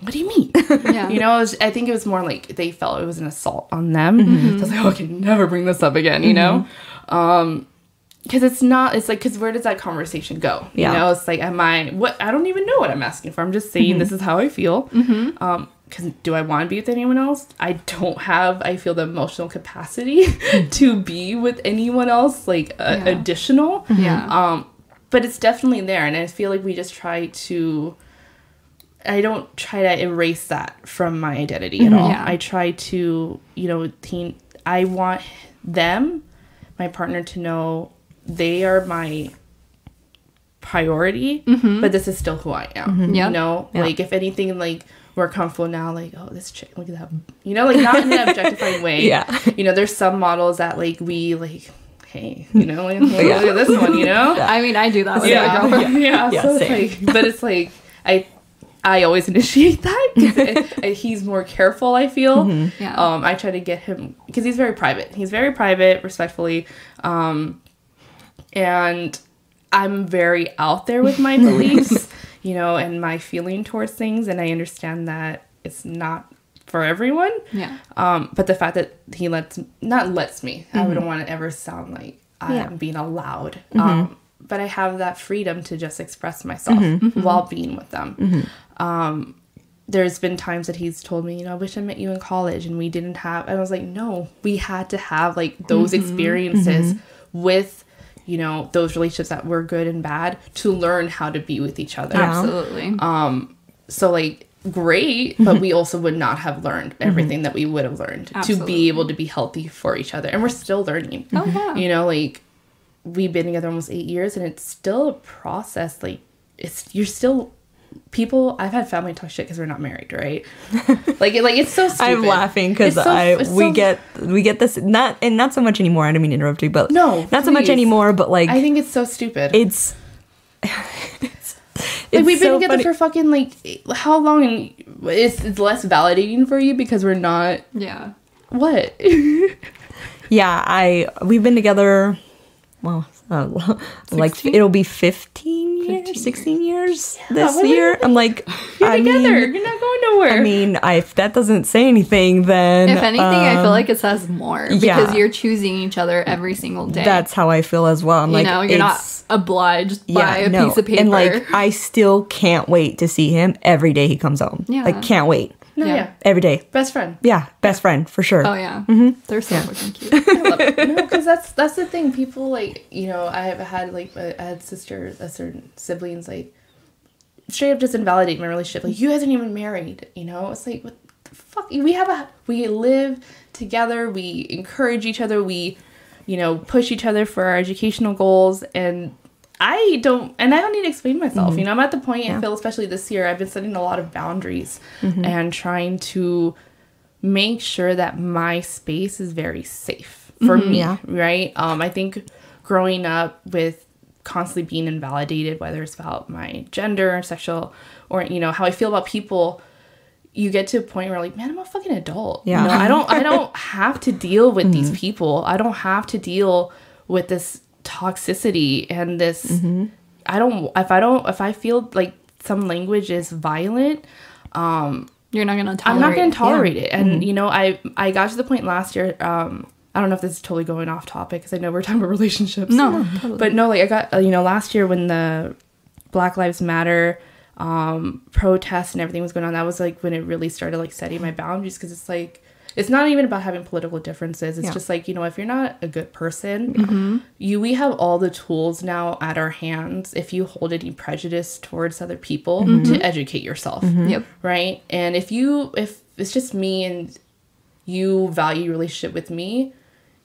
what do you mean? [laughs] Yeah. You know, was, I think it was more like they felt it was an assault on them. So I was like, oh, I can never bring this up again, you know? Um, because it's not, it's like, because where does that conversation go? Yeah. You know, it's like, am I, what, I don't even know what I'm asking for. I'm just saying this is how I feel. Um, because do I want to be with anyone else? I don't have, I feel the emotional capacity [laughs] to be with anyone else, like uh, Yeah. additional. Yeah. Um, but it's definitely there. And I feel like we just try to, I don't try to erase that from my identity at all. Yeah. I try to, you know, teen, I want them, my partner, to know they are my priority, but this is still who I am. Yep. You know, Yeah. like if anything, like we're comfortable now, like, oh, this chick, look at that. You know, like not in an objectifying way. [laughs] Yeah. You know, there's some models that like we like, hey, you know, like, hey, [laughs] look at this one, you know? I mean, I do that with my yeah, girlfriend. [laughs] yeah. Yeah, so same. it's like, but it's like I, I always initiate that 'cause it- it- he's more careful. I feel. Yeah. Um, I try to get him because he's very private. He's very private, respectfully, um, and I'm very out there with my [laughs] beliefs. you know, and my feeling towards things, and I understand that it's not for everyone. Yeah. Um, but the fact that he lets not lets me, I mm-hmm. wouldn't want to ever sound like I'm Yeah. being allowed. Mm-hmm. Um, but I have that freedom to just express myself mm-hmm. while being with them. Um, there's been times that he's told me, you know, I wish I met you in college and we didn't have. and I was like, no, we had to have like those experiences with, you know, those relationships that were good and bad to learn how to be with each other. Absolutely. Um, so like great, but we also would not have learned everything that we would have learned to be able to be healthy for each other. And we're still learning. Oh, yeah. You know, like we've been together almost eight years and it's still a process. Like it's you're still people I've had family talk shit because we're not married, right? [laughs] like it like it's so stupid. I'm laughing because so- I we so- get we get this not and not so much anymore. I don't mean to interrupt you, but No, not so much anymore. But like I think it's so stupid. it's it's, [laughs] like we've been so together funny. for fucking like how long and it's, it's less validating for you because we're not yeah. what [laughs] yeah. I we've been together. Well, uh, [laughs] like it'll be 15 years, 15 16 years what this year. I'm like, [laughs] you're I together mean, you're not going nowhere I mean, I, if that doesn't say anything, then If anything, I feel um, like it says more because yeah. you're choosing each other every single day. that's how I feel as well. I'm you like, know, you're not obliged by a piece of paper. And like, I still can't wait to see him every day he comes home. Yeah. Like, can't wait. No yeah. yeah. Every day. best friend Yeah, best friend for sure. oh yeah, Mm-hmm. they're so fucking cute. [laughs] no because that's that's the thing people like you know i have had like I had sisters uh, certain siblings like straight up just invalidate my relationship like you guys aren't even married you know it's like what the fuck we have a we live together we encourage each other we you know push each other for our educational goals and I don't, and I don't need to explain myself. Mm-hmm. You know, I'm at the point I feel, especially this year, I've been setting a lot of boundaries mm-hmm. and trying to make sure that my space is very safe for mm-hmm. me. Yeah. Right. Um, I think growing up with constantly being invalidated, whether it's about my gender or sexual or, you know, how I feel about people, you get to a point where like, man, I'm a fucking adult. Yeah. You know, I don't I [laughs] don't have to deal with these people. I don't have to deal with this toxicity and this I don't if I don't if I feel like some language is violent, um, You're not gonna tolerate. I'm not gonna tolerate it. And you know, I I got to the point last year. Um, I don't know if this is totally going off topic because I know we're [laughs] talking about relationships. No, totally. but no, like I got uh, you know last year when the Black Lives Matter um protests and everything was going on. That was like when it really started like setting my boundaries because it's like it's not even about having political differences. It's Yeah. just like you know if you're not a good person, mm-hmm. you we have all the tools now at our hands if you hold any prejudice towards other people to mm-hmm. educate yourself mm-hmm. Yep. right? And if you if it's just me and you value your relationship with me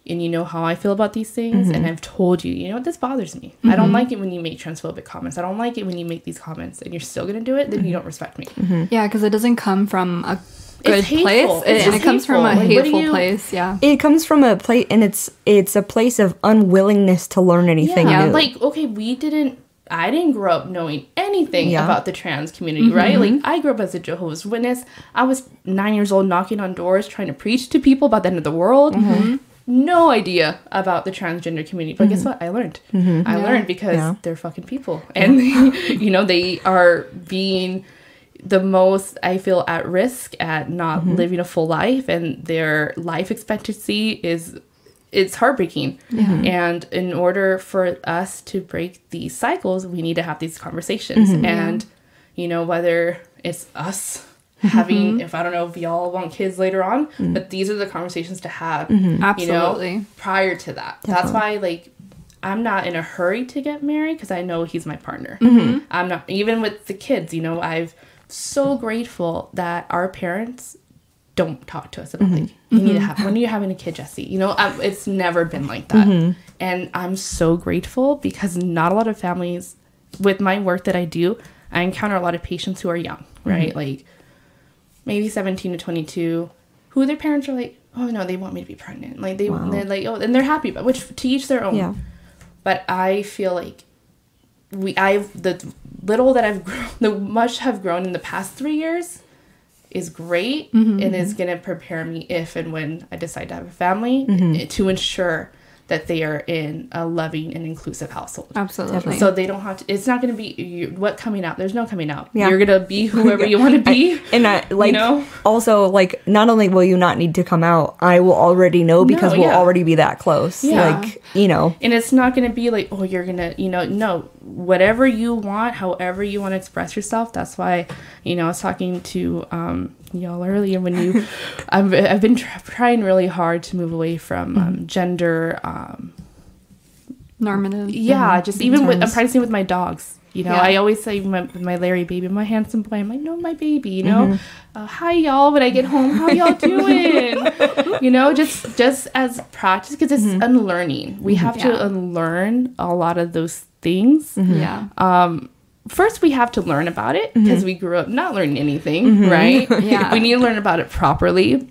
and you know how i feel about these things and i've told you you know what? This bothers me. I don't like it when you make transphobic comments. I don't like it when you make these comments and you're still gonna do it then you don't respect me. Yeah, because it doesn't come from a good hateful. place, It's and just it comes from a hateful. Like, hateful you- place. Yeah. It comes from a place, and it's it's a place of unwillingness to learn anything yeah, new. like okay we didn't I didn't grow up knowing anything Yeah. about the trans community, right? Mm-hmm. Like I grew up as a Jehovah's Witness. I was nine years old knocking on doors trying to preach to people about the end of the world. Mm-hmm. No idea about the transgender community. But guess mm-hmm. what? I learned. I learned because Yeah. they're fucking people. And [laughs] you know, they are being the most I feel at risk at not mm-hmm. living a full life and their life expectancy is it's heartbreaking. And in order for us to break these cycles, we need to have these conversations. Mm-hmm. And you know, whether it's us mm-hmm. having if I don't know if y'all want kids later on, but these are the conversations to have. You know, Absolutely. prior to that. That's why like I'm not in a hurry to get married because I know he's my partner. I'm not even with the kids. You know, I've so grateful that our parents don't talk to us about mm-hmm. like you need to mm-hmm. have when are you having a kid, Jessie. You know, um, it's never been like that, mm-hmm. and I'm so grateful because not a lot of families with my work that I do, I encounter a lot of patients who are young, right? Like maybe 17 to 22 who their parents are like oh no they want me to be pregnant. Like they they're like oh and they're happy but which to each their own. Yeah. but i feel like we i've the little that i've [laughs] grown the much have grown in the past three years is great and is going to prepare me if and when i decide to have a family eh, to ensure that they are in a loving and inclusive household. Absolutely. So they don't have to. It's not going to be you, what coming out. There's no coming out. Yeah. You're gonna be [laughs] whoever you want to be. and I like know? also like not only will you not need to come out, I will already know because we'll already be that close. Yeah. Like you know, and it's not going to be like oh you're gonna you know no whatever you want however you want to express yourself that's why you know i was talking to um y'all earlier when you [laughs] I've, I've been tr- trying really hard to move away from um, gender um Um, Normative. yeah just even with i'm practicing with my dogs you know Yeah. i always say my, my larry baby my handsome boy i'm like no my baby you know? Mm-hmm. Uh, hi y'all when i get home how y'all [laughs] doing? You know just just as practice because it's mm-hmm. unlearning. We have to unlearn a lot of those things. Mm-hmm. Yeah. Um, first we have to learn about it because we grew up not learning anything right? [laughs] Yeah. we need to learn about it properly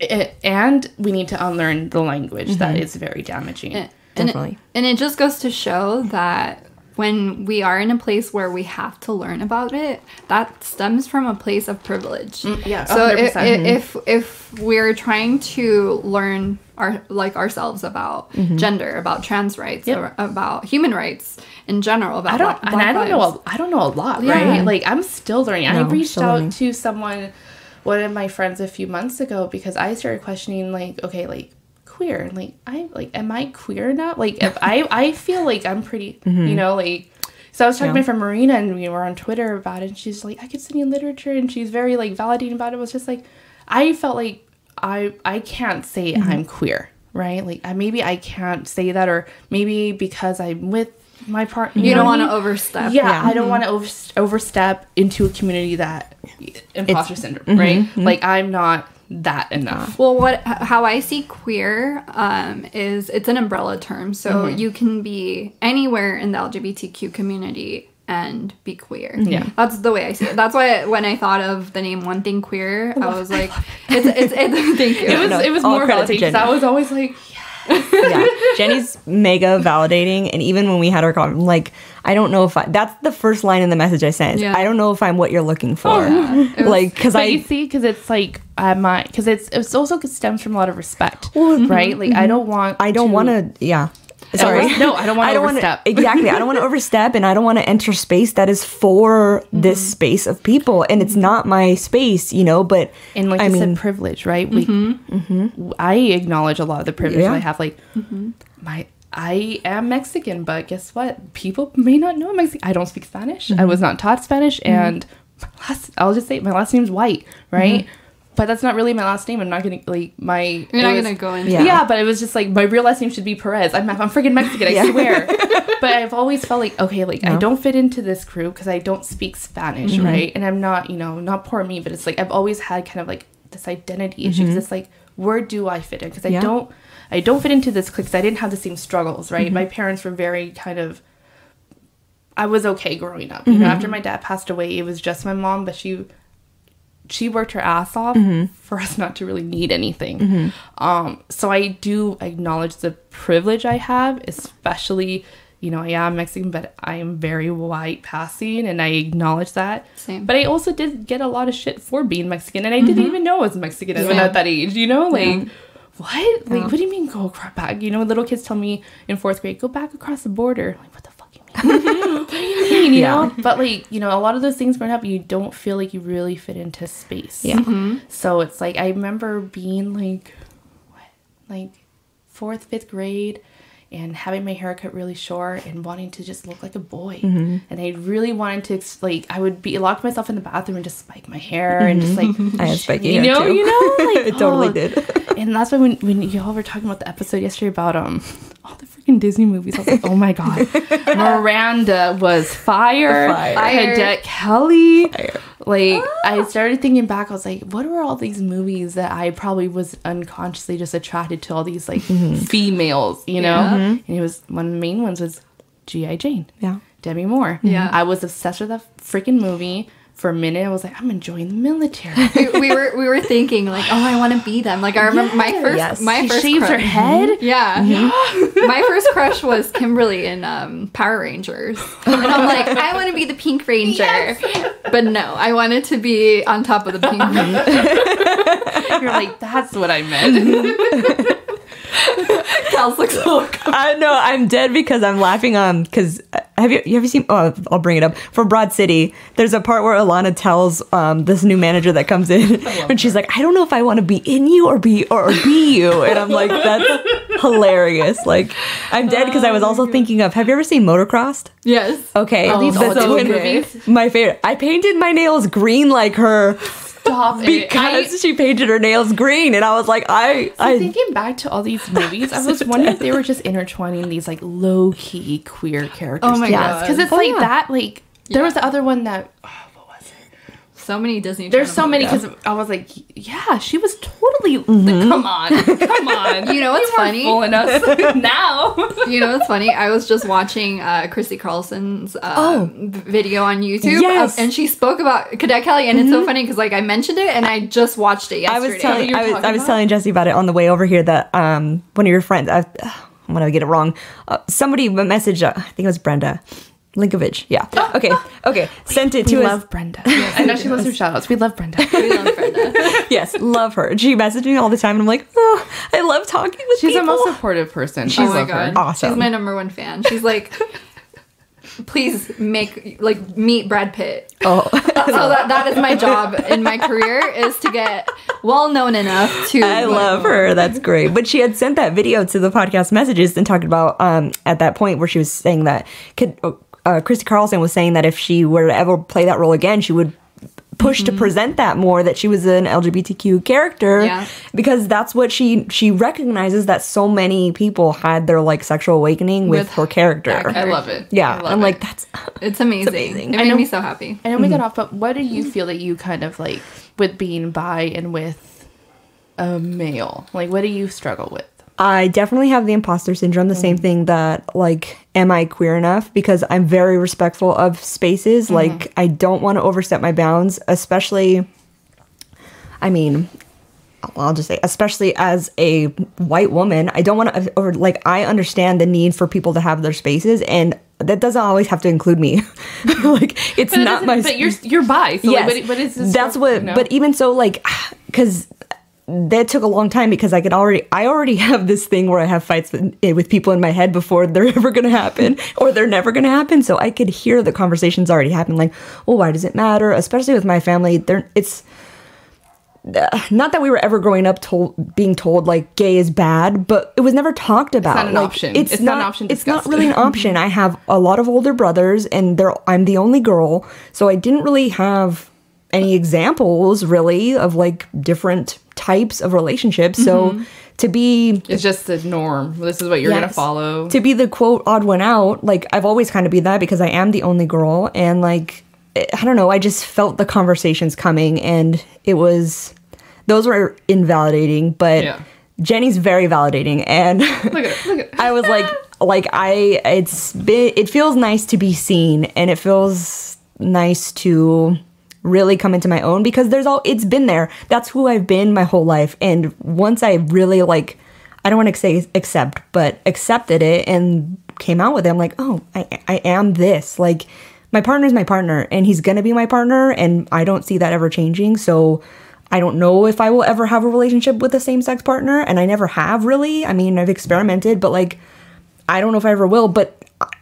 I- and we need to unlearn the language that mm-hmm. is very damaging eh, And- Definitely. And it just goes to show that when we are in a place where we have to learn about it, that stems from a place of privilege. Mm, yeah, So i- 100%. i- mm-hmm. if if we're trying to learn our like ourselves about mm-hmm. gender, about trans rights, Yep. or about human rights in general, about I don't, black, and I don't know, a, I don't know a lot, Yeah. right? Like I'm still learning. I reached out learning. to someone, one of my friends, a few months ago because I started questioning, like, okay, like queer, like I, like, am I queer now? Like, if I, [laughs] I feel like I'm pretty, mm-hmm. you know, like. So I was talking Yeah. to my friend Marina, and we were on Twitter about it. And she's like, "I could send you literature," and she's very like validating about it. It was just like, I felt like I, I can't say mm-hmm. I'm queer, right? Like, I, maybe I can't say that, or maybe because I'm with my partner. You don't want to overstep. Yeah, Yeah. I don't want to over, overstep into a community that imposter syndrome, mm-hmm, right? Like I'm not that enough. Well, what how I see queer um, is it's an umbrella term, so Mm-hmm. you can be anywhere in the LGBTQ community and be queer. Yeah. that's the way I see it. That's why when I thought of the name One Thing Queer, I was like, [laughs] it's it's, it's [laughs] thank you. It was no, it was more credit to validating because I was always like, yeah. Jenny's mega validating, and even when we had our call, I'm like, I don't know if I. That's the first line in the message I sent. Yeah. I don't know if I'm what you're looking for. Oh, [laughs] it was- like, because but I. you see, because it's like I might because it's it's also stems from a lot of respect, Well, right? Like I mm-hmm. don't want I don't want to. Yeah. Sorry. no, I don't wanna [laughs] wanna- overstep. exactly. I don't want to [laughs] overstep, and I don't want to enter space that is for this Mm-hmm. space of people, and it's not my space, you know. But and like I you mean, said, privilege, right? We, mm-hmm. Mm-hmm. I acknowledge a lot of the privilege Yeah. I have. Like mm-hmm. my, I am Mexican, but guess what? People may not know I'm Mexican. I don't speak Spanish. I was not taught Spanish, and my last, I'll just say my last name's White, right? But that's not really my last name. I'm not gonna like my. You're not was- gonna go into Yeah. yeah. but it was just like my real last name should be Perez. I'm I'm freaking Mexican, I Yeah. swear. [laughs] but I've always felt like okay, like I don't fit into this group because I don't speak Spanish, Mm-hmm. right? And I'm not, you know, not poor me, but it's like I've always had kind of like this identity issue. 'cause it's like where do I fit in? Because I Mm-hmm. Yeah. don't, I don't fit into this clique. Cause I didn't have the same struggles, right? Mm-hmm. My parents were very kind of. I was okay growing up. You Mm-hmm. know, after my dad passed away, it was just my mom, but she she worked her ass off Mm-hmm. for us not to really need anything. Um, so I do acknowledge the privilege I have, especially, you know, I am Mexican, but I am very white passing, and I acknowledge that. Same. But I also did get a lot of shit for being Mexican, and I didn't even know I was Mexican even Yeah. at that age. You know, like. What? Like, what do you mean go back? You know, little kids tell me in fourth grade, go back across the border. Like, what the fuck you mean? What do you mean? You Yeah. know? But like, you know, a lot of those things burn up, you don't feel like you really fit into space. Yeah. Mm-hmm. So it's like I remember being like, what, like fourth, fifth grade, and having my hair cut really short and wanting to just look like a boy. Mm-hmm. And I really wanted to like I would be lock myself in the bathroom and just spike my hair and just like I had spiky you hair know, too. you know, [laughs] like it totally oh. did. [laughs] And that's why when when y'all were talking about the episode yesterday about um all the freaking Disney movies, I was like, oh my god, [laughs] Miranda was fire, Fire. Fire. Cadet Kelly. Like I ah. started thinking back, I was like, what were all these movies that I probably was unconsciously just attracted to all these like mm-hmm. females, you know? Yeah. Mm-hmm. And it was one of the main ones was G.I. Jane. Yeah. Demi Moore. Yeah. I was obsessed with that freaking movie. For a minute, I was like, I'm enjoying the military. [laughs] we, we were we were thinking like, oh, I want to be them. Like I remember my first Yes. my she first shaves her head. [laughs] Yeah. My first crush was Kimberly in um, Power Rangers. And I'm like, I want to be the Pink Ranger. But no, I wanted to be on top of the Pink [laughs] Ranger. You're like, that's what I meant. [laughs] Cal's looks so I know I'm dead because I'm laughing. Um, because have you have you seen? Oh, I'll bring it up for Broad City. There's a part where Ilana tells um this new manager that comes in, and she's like, I don't know if I want to be in you or be or be you, and I'm like, that's [laughs] hilarious. Like, I'm dead because I was also thinking of. Have you ever seen Motocrossed? Yes. Okay, these that's movies. My favorite. I painted my nails green like her Stop it. I- because she painted her nails green, and I was like, I, So I thinking back to all these movies, I was wondering if they were just intertwining these like low key queer characters. Oh my God. Because it's Oh, like yeah. that. Like there was the other one that So many Disney. there's so many movies. because I was like, yeah, she was totally. [laughs] Come on, come on. You know what's You funny? Fooling us [laughs] now. You know what's funny? I was just watching uh, Christy Carlson's uh, Oh. video on YouTube, Yes. uh, and she spoke about Cadet Kelly, and it's so funny because like I mentioned it, and I just watched it I yesterday. was telling you're I was, I was telling Jessie about it on the way over here that um one of your friends I, [sighs] I'm gonna get it wrong uh, somebody messaged uh, I think it was Brenda Linkovich yeah [laughs] okay okay sent it to we to love us Brenda. I know she loves her shout outs. We love Brenda. [laughs] We love Brenda. yes love her she messaged me all the time and I'm like oh I love talking with She's the most supportive person. oh I my god, her. Awesome. She's my number one fan. She's like, please make like meet Brad Pitt. oh [laughs] so that, that is my job in my career is to get well known enough to. I love her. That's great. But she had sent that video to the podcast messages and talked about um at that point where she was saying that could uh, Christy Carlson was saying that if she were to ever play that role again, she would push to present that more that she was an LGBTQ character Yeah. because that's what she she recognizes that so many people had their like sexual awakening with, With her character. that I love it. yeah, I love I'm it. like that's [laughs] It's amazing. amazing. It I made know- me so happy. I know we got off, but what do you feel that you kind of like with being bi and with a male? Like, what do you struggle with? I definitely have the imposter syndrome, the same mm. thing that like am I queer enough because I'm very respectful of spaces. Mm-hmm. Like I don't want to overstep my bounds, especially I mean I'll just say especially as a white woman, I don't want to uh, over like I understand the need for people to have their spaces and that doesn't always have to include me. [laughs] like it's it not my But you're you're bi. So yes, like, what, what is this? that's what. you know? But even so, like, [sighs] because that took a long time because I could already, I already [laughs] have this thing where I have fights with, eh, with people in my head before they're [laughs] ever going to happen or they're never going to happen. So I could hear the conversations already happen. Like, well, why does it matter? Especially with my family, there, it's not that we were ever growing up told being told like gay is bad, but it was never talked about. not an Like, option. It's not an option It's not really an [laughs] option. I have a lot of older brothers, and they're I'm the only girl, so I didn't really have any examples really of like different types of relationships. So mm-hmm. to be it's just the norm. This is what you're gonna follow. to be the quote odd one out like i've always kind of been that because i am the only girl and like i don't know i just felt the conversations coming and it was those were invalidating but Yeah. jenny's very validating and [laughs] Look at. Look at i was like [laughs] like i it's been it feels nice to be seen and it feels nice to really come into my own because there's all it's been there. That's who i've been my whole life. And once i really like i don't want to say accept but accepted it and came out with it i'm like oh i, I am this. Like my partner's my partner and he's gonna be my partner and i don't see that ever changing. So i don't know if i will ever have a relationship with a same-sex partner and i never have really. I mean i've experimented but like I don't know if I ever will, but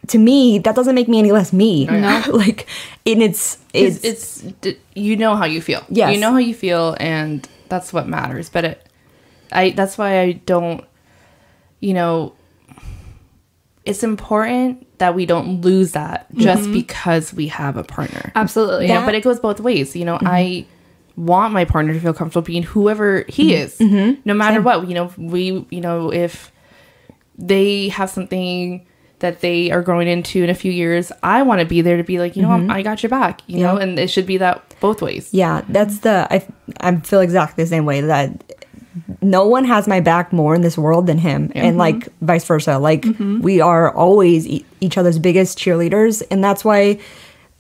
to me, that doesn't make me any less me. Oh, no. [laughs] like, and it's it's, It's, it's you know how you feel. Yes. you know how you feel, and that's what matters. But it, I that's why I don't. You know, it's important that we don't lose that just mm-hmm. because we have a partner. Absolutely. You know, but it goes both ways. You know, mm-hmm. I want my partner to feel comfortable being whoever he mm-hmm. is, no matter what. You know, we, you know, if they have something that they are growing into in a few years, I want to be there to be like, you know, mm-hmm. I got your back. You know, and it should be that both ways. yeah, that's the I I feel exactly the same way that no one has my back more in this world than him, and like mm-hmm. vice versa. Like mm-hmm. we are always e- each other's biggest cheerleaders, and that's why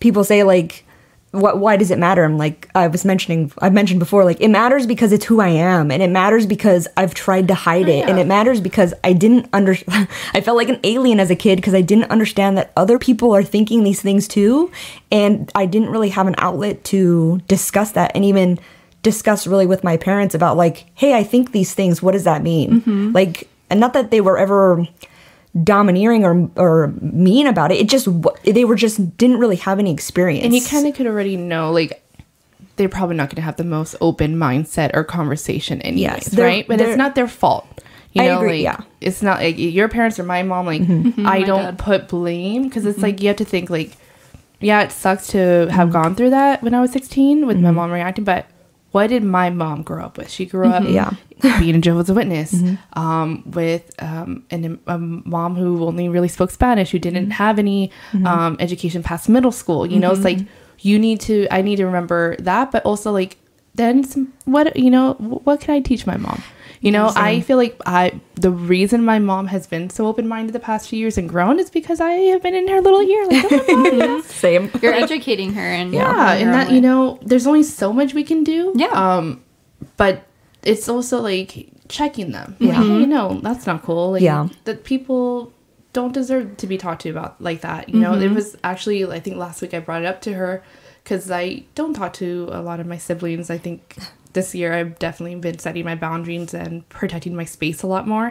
people say like. What, why does it matter? I'm like I was mentioning I've mentioned before like it matters because it's who I am and it matters because I've tried to hide oh, it and it matters because I didn't under [laughs] I felt like an alien as a kid because I didn't understand that other people are thinking these things too and I didn't really have an outlet to discuss that and even discuss really with my parents about like hey I think these things what does that mean? Mm-hmm. Like and not that they were ever domineering or or mean about it. It just they were just didn't really have any experience. And you kind of could already know, like, they're probably not going to have the most open mindset or conversation, anyways, Yes, right? But it's not their fault. You I know, agree, like, yeah. it's not like your parents or my mom. Like, Mm-hmm. mm-hmm. I oh don't dad. put blame because it's mm-hmm. like you have to think, like, yeah, it sucks to have mm-hmm. gone through that when I was 16 with my mom reacting, but what did my mom grow up with? She grew up Yeah. being a Jehovah's Witness, um, with um, an, a mom who only really spoke Spanish, who didn't have any um, education past middle school. You know, it's like you need to. I need to remember that, but also like then some, what you know, what can I teach my mom? You know, I feel like I the reason my mom has been so open minded the past few years and grown is because I have been in her little ear. Like, oh, Mom, [laughs] same. You're educating her and yeah in and that own you know there's only so much we can do Yeah. um but it's also like checking them yeah hey, you know that's not cool like Yeah. that people don't deserve to be talked to about like that you know it was actually i think last week i brought it up to her because i don't talk to a lot of my siblings i think this year i've definitely been setting my boundaries and protecting my space a lot more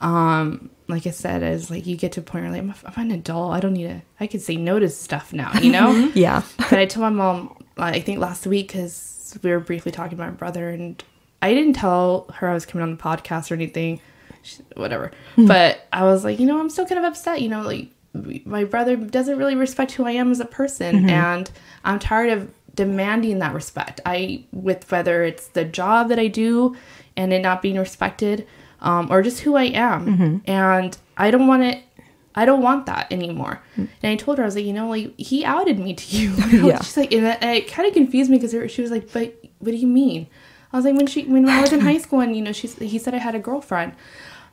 um like i said as like you get to a point where like i'm, I'm an adult i don't need to i can say no to stuff now you know [laughs] Yeah. but I told my mom, I think last week, because we were briefly talking about my brother, and I didn't tell her I was coming on the podcast or anything, She- whatever. But I was like, you know, I'm still kind of upset. You know, like my brother doesn't really respect who I am as a person, and I'm tired of demanding that respect. I, with whether it's the job that I do and it not being respected, um, or just who I am, and I don't want it. I don't want that anymore. And I told her, I was like, you know, like he outed me to you. [laughs] Yeah. She's like, and it, and it kind of confused me because she was like, but what do you mean? I was like, when she, when I was in high school and, you know, she's, he said I had a girlfriend.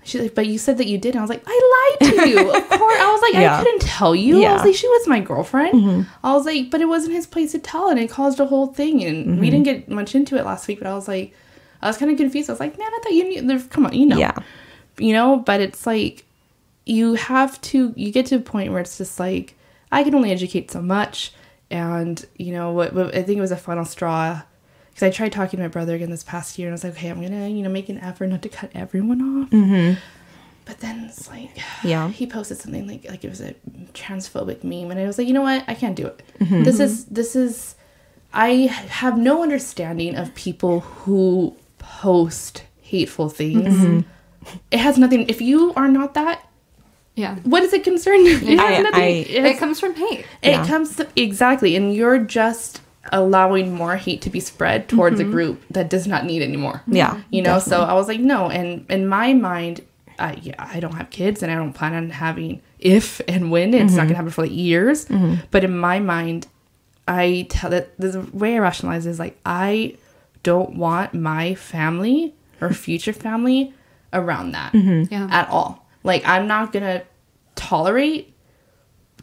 She's like, but you said that you did. And I was like, I lied to you. Of [laughs] course. I was like, Yeah. I couldn't tell you. I was like, she was my girlfriend. Mm-hmm. I was like, but it wasn't his place to tell. And it caused a whole thing. And we mm-hmm. didn't get much into it last week, but I was like, I was kind of confused. I was like, man, I thought you knew. Come on, you know Yeah. you know but it's like you have to you get to a point where it's just like i can only educate so much and you know what, what i think it was a final straw because i tried talking to my brother again this past year and i was like okay i'm gonna you know make an effort not to cut everyone off mm-hmm. but then it's like Yeah. he posted something like like it was a transphobic meme and i was like you know what i can't do it this is this is i have no understanding of people who post hateful things it has nothing if you are not that Yeah. what does it concern you? [laughs] It has I- nothing. I- it, It comes from hate. it Yeah. comes to, exactly, and you're just allowing more hate to be spread towards a mm-hmm. group that does not need anymore. Yeah, you know. So I was like, no, and in my mind, I yeah, I don't have kids, and I don't plan on having if and when it's not mm-hmm. gonna happen for like years. Mm-hmm. But in my mind, I tell that the way I rationalize is like I don't want my family or future family around that Yeah. at all. Like I'm not gonna tolerate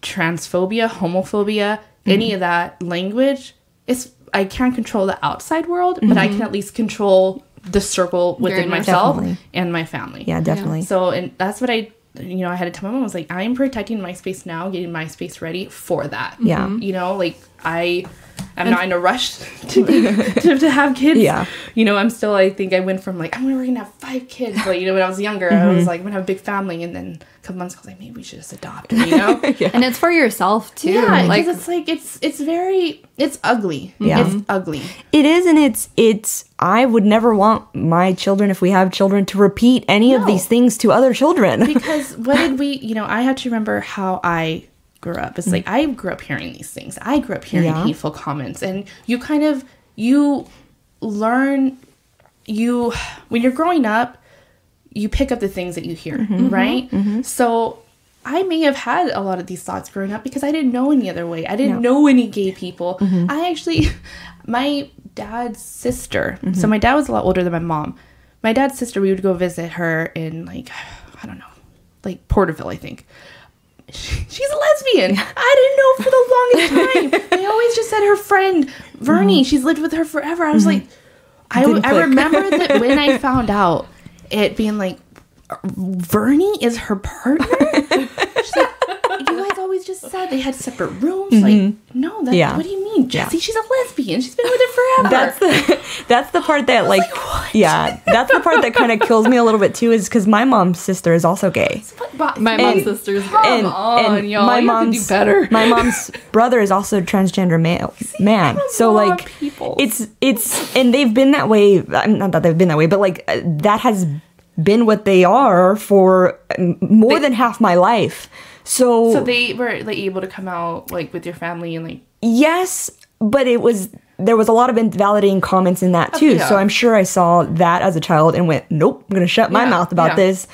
transphobia, homophobia, any of that language. It's I can't control the outside world, but I mm-hmm. can at least control the circle within Very myself Definitely. and my family. Yeah, definitely. So and that's what I you know, I had to tell my mom I was like, I'm protecting my space now, getting my space ready for that. Yeah. Mm-hmm. You know, like I I'm not in a rush [laughs] to, be, to to have kids. Yeah. You know, I'm still I think I went from like, I'm we're gonna have five kids. Like, you know, when I was younger, I Mm-hmm. was like, I'm gonna have a big family and then a couple months ago I was like, maybe we should just adopt, you know? [laughs] And it's for yourself too. Yeah, like because it's like it's it's very it's ugly. Yeah. It's ugly. It is, and it's it's. I would never want my children, if we have children, to repeat any of these things to other children. [laughs] because what did we you know i had to remember how i grew up it's like i grew up hearing these things i grew up hearing Yeah. hateful comments and you kind of you learn you when you're growing up you pick up the things that you hear mm-hmm, mm-hmm, right mm-hmm. so I may have had a lot of these thoughts growing up because I didn't know any other way. I didn't know any gay people. I actually, [laughs] my dad's sister, so my dad was a lot older than my mom. My dad's sister, we would go visit her in like, I don't know, like Porterville, I think. She- She's a lesbian. I didn't know for the longest [laughs] time. they always just said her friend, Vernie, she's lived with her forever. I was like, I, I remember that [laughs] when I found out it being like, er, Vernie is her partner. [laughs] She's like, you guys always always just said they had separate rooms. Like, no, that, Mm-hmm. Yeah. what do you mean, Yeah. Jessie? She's a lesbian. She's been with it forever. that's the [laughs] that's the part that like, yeah that's the part that kind of kills me a little bit too is because my mom's sister is also gay But- but- My And- mom's sister's Come and, on, and y'all. my You have to do mom's better. [laughs] my mom's brother is also a transgender male man so like people. it's it's and they've been that way uh, not that they've been that way but like uh, that has been what they are for um, more than half my life so, so they were like able to come out like with your family and like yes but it was there was a lot of invalidating comments in that oh, too yeah. so i'm sure i saw that as a child and went nope i'm gonna shut my Yeah, mouth about yeah. this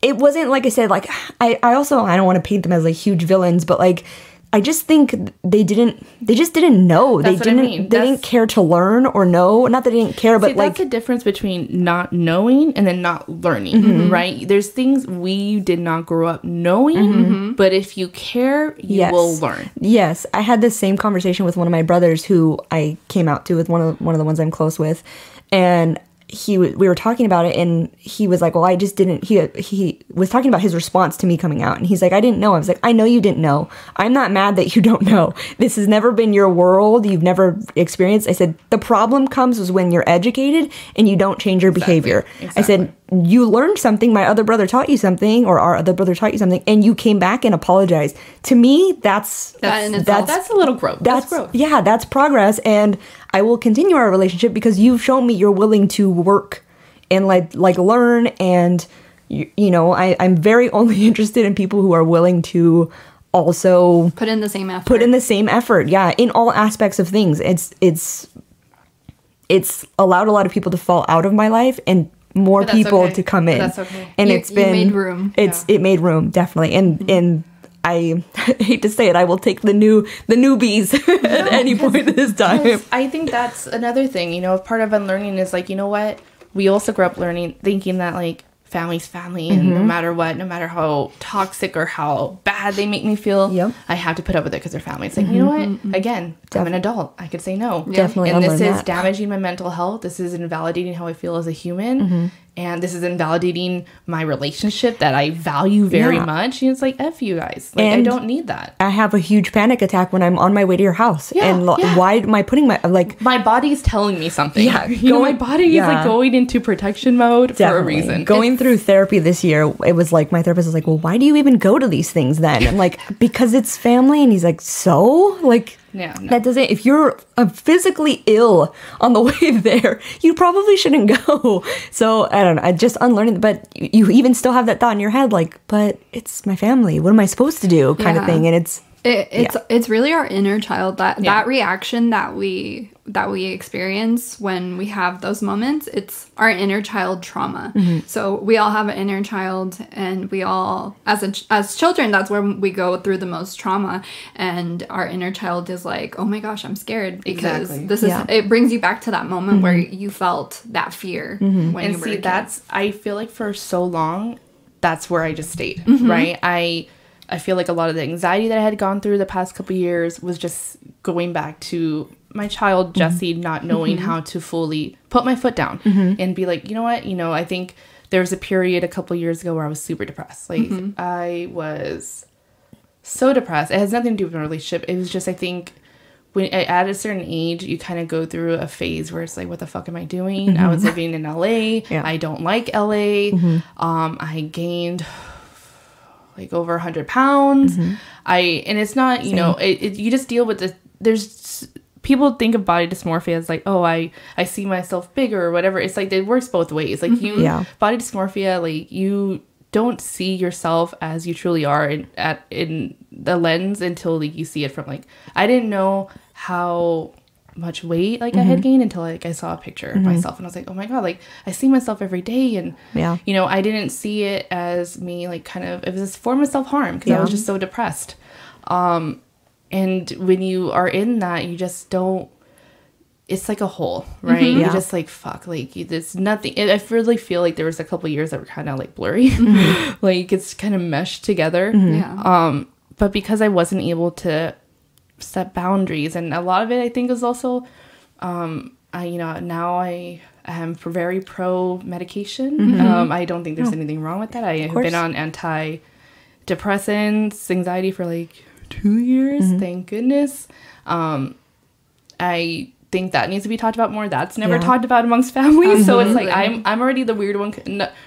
it wasn't like i said like i i also i don't want to paint them as like huge villains but like i just think they didn't they just didn't know That's they what didn't mean. they didn't care to learn or know not that they didn't care but See, like that's the difference between not knowing and then not learning, Mm-hmm. right? There's things we did not grow up knowing, but if you care, you Mm-hmm. Yes. will learn. Yes, I had this same conversation with one of my brothers who I came out to with one of one of the ones I'm close with, and he w- we were talking about it and he was like, "Well, I just didn't." He he was talking about his response to me coming out, and he's like, "I didn't know." I was like, "I know you didn't know. I'm not mad that you [laughs] don't know. This has never been your world. You've never experienced." I said, "The problem comes is when you're educated and you don't change your behavior." I said, you learned something my other brother taught you something or our other brother taught you something and you came back and apologized to me that's That in that's That's a little growth. That's, that's growth. yeah that's progress and i will continue our relationship because you've shown me you're willing to work and like like learn and you, you know I, i'm very [laughs] only interested in people who are willing to also Put in the same effort. put in the same effort yeah in all aspects of things it's it's it's allowed a lot of people to fall out of my life and more people okay. to come in that's okay. and You- it's been made room. it's it made room definitely and mm-hmm. and I [laughs] hate to say it, I will take the new the newbies [laughs] at any point this time. I think that's another thing, you know, part of unlearning is like, you know what? We also grew up learning, thinking that like family's family, and Mm-hmm. no matter what, no matter how toxic or how bad they make me feel, Yep. Mm-hmm. I have to put up with it because they're family. It's like, you know what? Again, I'm an adult. I could say no. Definitely And this is that. damaging my mental health. This is invalidating how I feel as a human. Mm-hmm. And this is invalidating my relationship that I value very Yeah. much. And it's like, F you guys. Like, I don't need that. I have a huge panic attack when I'm on my way to your house. Yeah, and yeah. why am I putting my like my body's telling me something. Yeah, [laughs] you know, my going- body is like going into protection mode for a Definitely. reason. Going through therapy this year, it was like my therapist was like, "Well, why do you even go to these things then?" I'm like, "Because it's family." And he's like, "So, like, Yeah, no. that doesn't. If you're uh, physically ill on the [laughs] way there, you probably shouldn't go." [laughs] So I don't know. I just unlearning, but you, even still have that thought in your head, like, "But it's my family. What am I supposed to do?" Kind of thing, and it's It, it's it's really our inner child that Yeah. that reaction that we that we experience when we have those moments. It's our inner child trauma. Mm-hmm. So we all have an inner child, and we all as a, as children, that's where we go through the most trauma. And our inner child is like, oh my gosh, I'm scared because Exactly. this is. Yeah. It brings you back to that moment where you felt that fear when and you were a see, kid. that's I feel like for so long, that's where I just stayed. Mm-hmm. Right. I I feel like a lot of the anxiety that I had gone through the past couple years was just going back to my child Mm-hmm. Jessie not knowing how to fully put my foot down Mm-hmm. and be like, you know what, you know, I think there was a period a couple years ago where I was super depressed. Like Mm-hmm. I was so depressed. It has nothing to do with my relationship. It was just I think when at a certain age you kind of go through a phase where it's like what the fuck am I doing? I was living in LA. [laughs] Yeah. I don't like LA. Um I gained like over 100 pounds. I and it's not, you know, it, it you just deal with the there's people think of body dysmorphia as like, oh, I I see myself bigger or whatever. It's like it works both ways. Like mm-hmm. you Yeah. body dysmorphia like you don't see yourself as you truly are in at in the lens until like you see it from like I didn't know how much weight like I had mm-hmm. gained until like I saw a picture of mm-hmm. myself and I was like, oh my god, like I see myself every day and Yeah. you know, I didn't see it as me like kind of it was this form of self harm because I was just so depressed. Um and when you are in that, you just don't it's like a hole, right? Yeah. You're just like fuck, like you- there's nothing. I I really feel like there was a couple years that were kind of like blurry, [laughs] like it's kind of meshed together. yeah. Um, but because I wasn't able to set boundaries, and a lot of it, I think, is also, um, I you know now I am for very pro medication. Um, I don't think there's anything wrong with that. I have course. been on antidepressants, anxiety for like two years. Thank goodness. Um, I think that needs to be talked about more. That's never Yeah. talked about amongst [laughs] families. So it's like I'm I'm already the weird one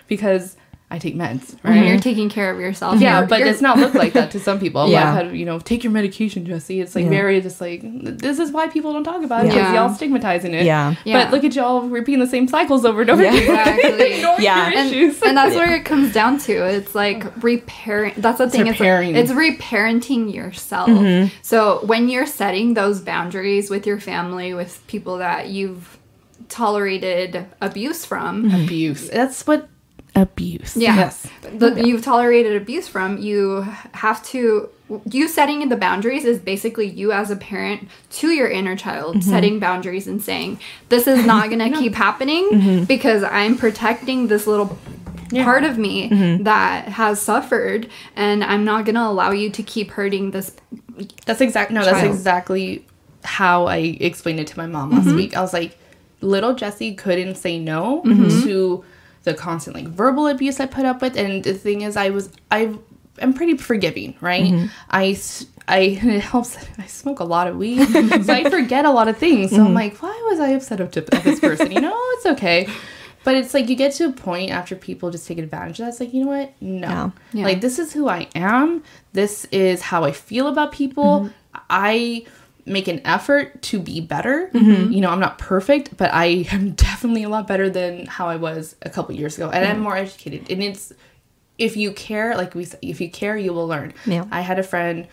because I take meds, right? You're taking care of yourself. Yeah, You're- but you're- it's not look like that to some people. [laughs] Yeah. Yeah, had, you know, take your medication, Jessie. It's like Yeah. very just like this is why people don't talk about it Yeah. because Yeah. y'all stigmatizing it. Yeah. Yeah. But look at y'all repeating the same cycles over and over Yeah. again. [laughs] Exactly. Yeah. and, and that's where it comes down to. It's like repair. That's the thing. It's, repairing. it's reparenting yourself. Mm-hmm. So when you're setting those boundaries with your family, with people that you've tolerated abuse from, abuse. That's what abuse. Yeah. Yes. that you've tolerated abuse from, you have to. You setting the boundaries is basically you as a parent to your inner child Mm-hmm. setting boundaries and saying, This is not going [laughs] to keep happening Mm-hmm. because I'm protecting this little part of me Mm-hmm. that has suffered, and I'm not going to allow you to keep hurting this. That's exact. No, that's exactly how I explained it to my mom last week. I was like, little Jessie couldn't say no to the constant like verbal abuse I put up with, and the thing is, I was I am pretty forgiving, right? Mm-hmm. i i [laughs] it helps. I smoke a lot of weed, [laughs] so I forget a lot of things. So I'm mm-hmm. like, why was I upset of at this person? You know, it's okay. But it's like you get to a point after people just take advantage of that. It's like, you know what? No. Yeah. Yeah. Like this is who I am. This is how I feel about people. Mm-hmm. I make an effort to be better. Mm-hmm. You know, I'm not perfect, but I [laughs] am definitely a lot better than how I was a couple years ago. And I'm mm-hmm. more educated. And it's if you care, like we said, if you care, you will learn. Yeah. I had a friend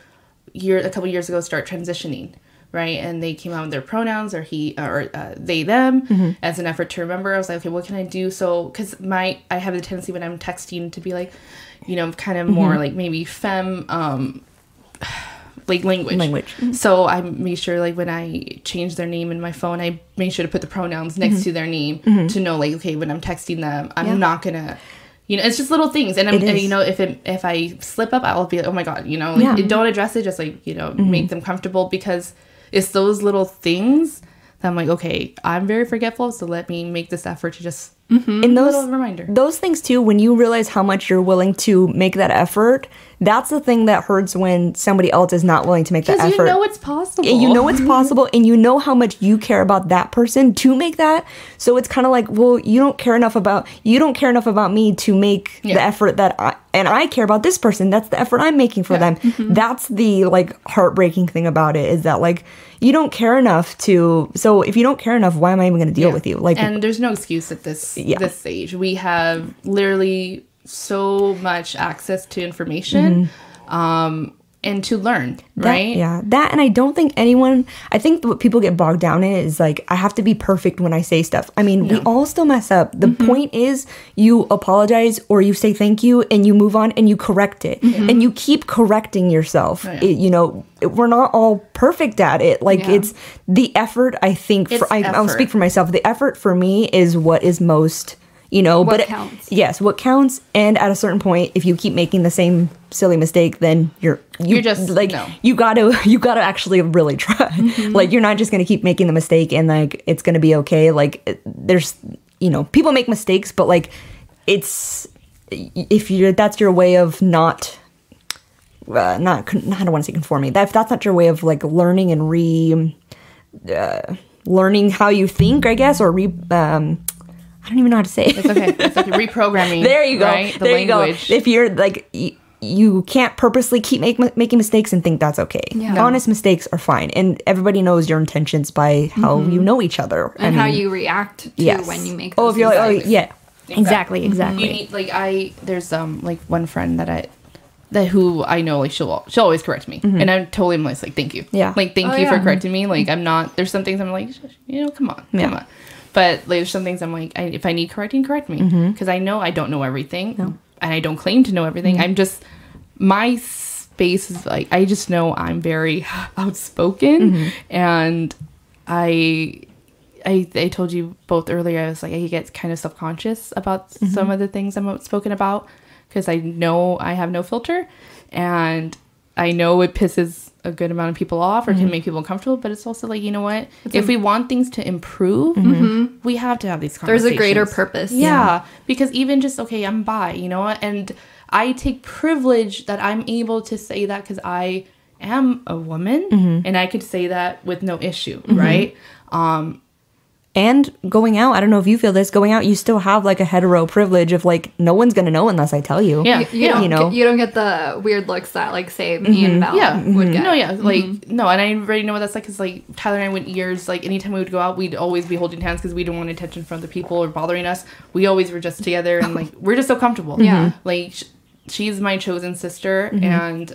year a couple years ago start transitioning right and they came out with their pronouns or he uh, or uh, they them mm-hmm. as an effort to remember i was like okay what can i do so because my i have the tendency when i'm texting to be like you know kind of more like maybe femme um like language Language. Mm-hmm. so i made sure like when i change their name in my phone i made sure to put the pronouns next mm-hmm. to their name mm-hmm. to know like okay when i'm texting them i'm Yeah. not gonna you know, it's just little things, and, I'm, and you know, if it, if I slip up, I'll be like, oh my god, you know, like, Yeah. Mm-hmm. don't address it, just like you know, make them comfortable because it's those little things that I'm like, okay, I'm very forgetful, so let me make this effort to just In those little reminder. those things too when you realize how much you're willing to make that effort that's the thing that hurts when somebody else is not willing to make that effort you know it's possible. and you know it's possible and you know how much you care about that person to make that so it's kind of like well you don't care enough about you don't care enough about me to make Yeah. the effort that I and I care about this person that's the effort I'm making for them Mm-hmm. that's the like heartbreaking thing about it is that like you don't care enough to so if you don't care enough why am I even going to deal Yeah. with you like and there's no excuse at this Yeah. this stage. We have literally so much access to information, um, and to learn, That- right? yeah, that and I don't think anyone. I think what people get bogged down in is like I have to be perfect when I say stuff. I mean, we all still mess up. The Mm-hmm. point is you apologize or you say thank you and you move on and you correct it and you keep correcting yourself. Mm-hmm. Oh, yeah. It- you know, it- we're not all perfect at it. Like Yeah. it's the effort. I think for, I, I'll speak for myself. The effort for me is what is most. You know, What but it- counts. yes, what counts. And at a certain point, if you keep making the same silly mistake, then you're you, You're just- like no. you gotta [laughs] you gotta actually really try like you're not just gonna keep making the mistake and like it's gonna be okay like there's you know people make mistakes but like it's if you that's your way of not uh, not I don't want to say conforming that if that's not your way of like learning and re uh, learning how you think I guess or re um I don't even know how to say it It's okay. It's okay. Reprogramming. [laughs] there you go. Right? The there language. you go. If you're like y- you can't purposely keep make, making mistakes and think that's okay. Yeah. Honest mistakes are fine, and everybody knows your intentions by how you know each other Mm-hmm. and how you react to yes. when you make. Oh, if you're like, oh yeah, exactly, exactly. You need like I there's um like one friend that I that who I know like she'll she'll always correct me and I'm totally am like thank you Mm-hmm. Yeah. like thank Oh, you for correcting me like I'm not there's some things I'm like you know come on Yeah. come on but like, there's some things I'm like I, if I need correcting correct me Mm-hmm. because I know I don't know everything and I don't claim to know everything Mm-hmm. I'm just my space is like I just know I'm very [sighs] outspoken Mm-hmm. and I I, I told you both earlier, I was like, I get kind of self conscious about Mm-hmm. some of the things I'm outspoken about because I know I have no filter and I know it pisses a good amount of people off or Mm-hmm. can make people uncomfortable, but it's also like, you know what? if we want things to improve, we have to have these Mm-hmm. There's a greater purpose. Yeah, because even just okay, I'm bi, you know, and I take privilege that I'm able to say that because I am a woman Mm-hmm. and I could say that with no issue, right? Um, And going out, I don't know if you feel this. Going out, you still have like a hetero privilege of like no one's gonna know unless I tell you. Yeah. You, you don't you know. get, you don't get the weird looks that like say me and mm-hmm. Val yeah, would get. Mm-hmm. No, yeah, mm-hmm. like no, and I already know what that's like. Cause like Tyler and I went years. Like anytime we would go out, we'd always be holding hands because we didn't want attention from other people or bothering us. We always were just together and like we're just so comfortable. Yeah. like sh- she's my chosen sister, and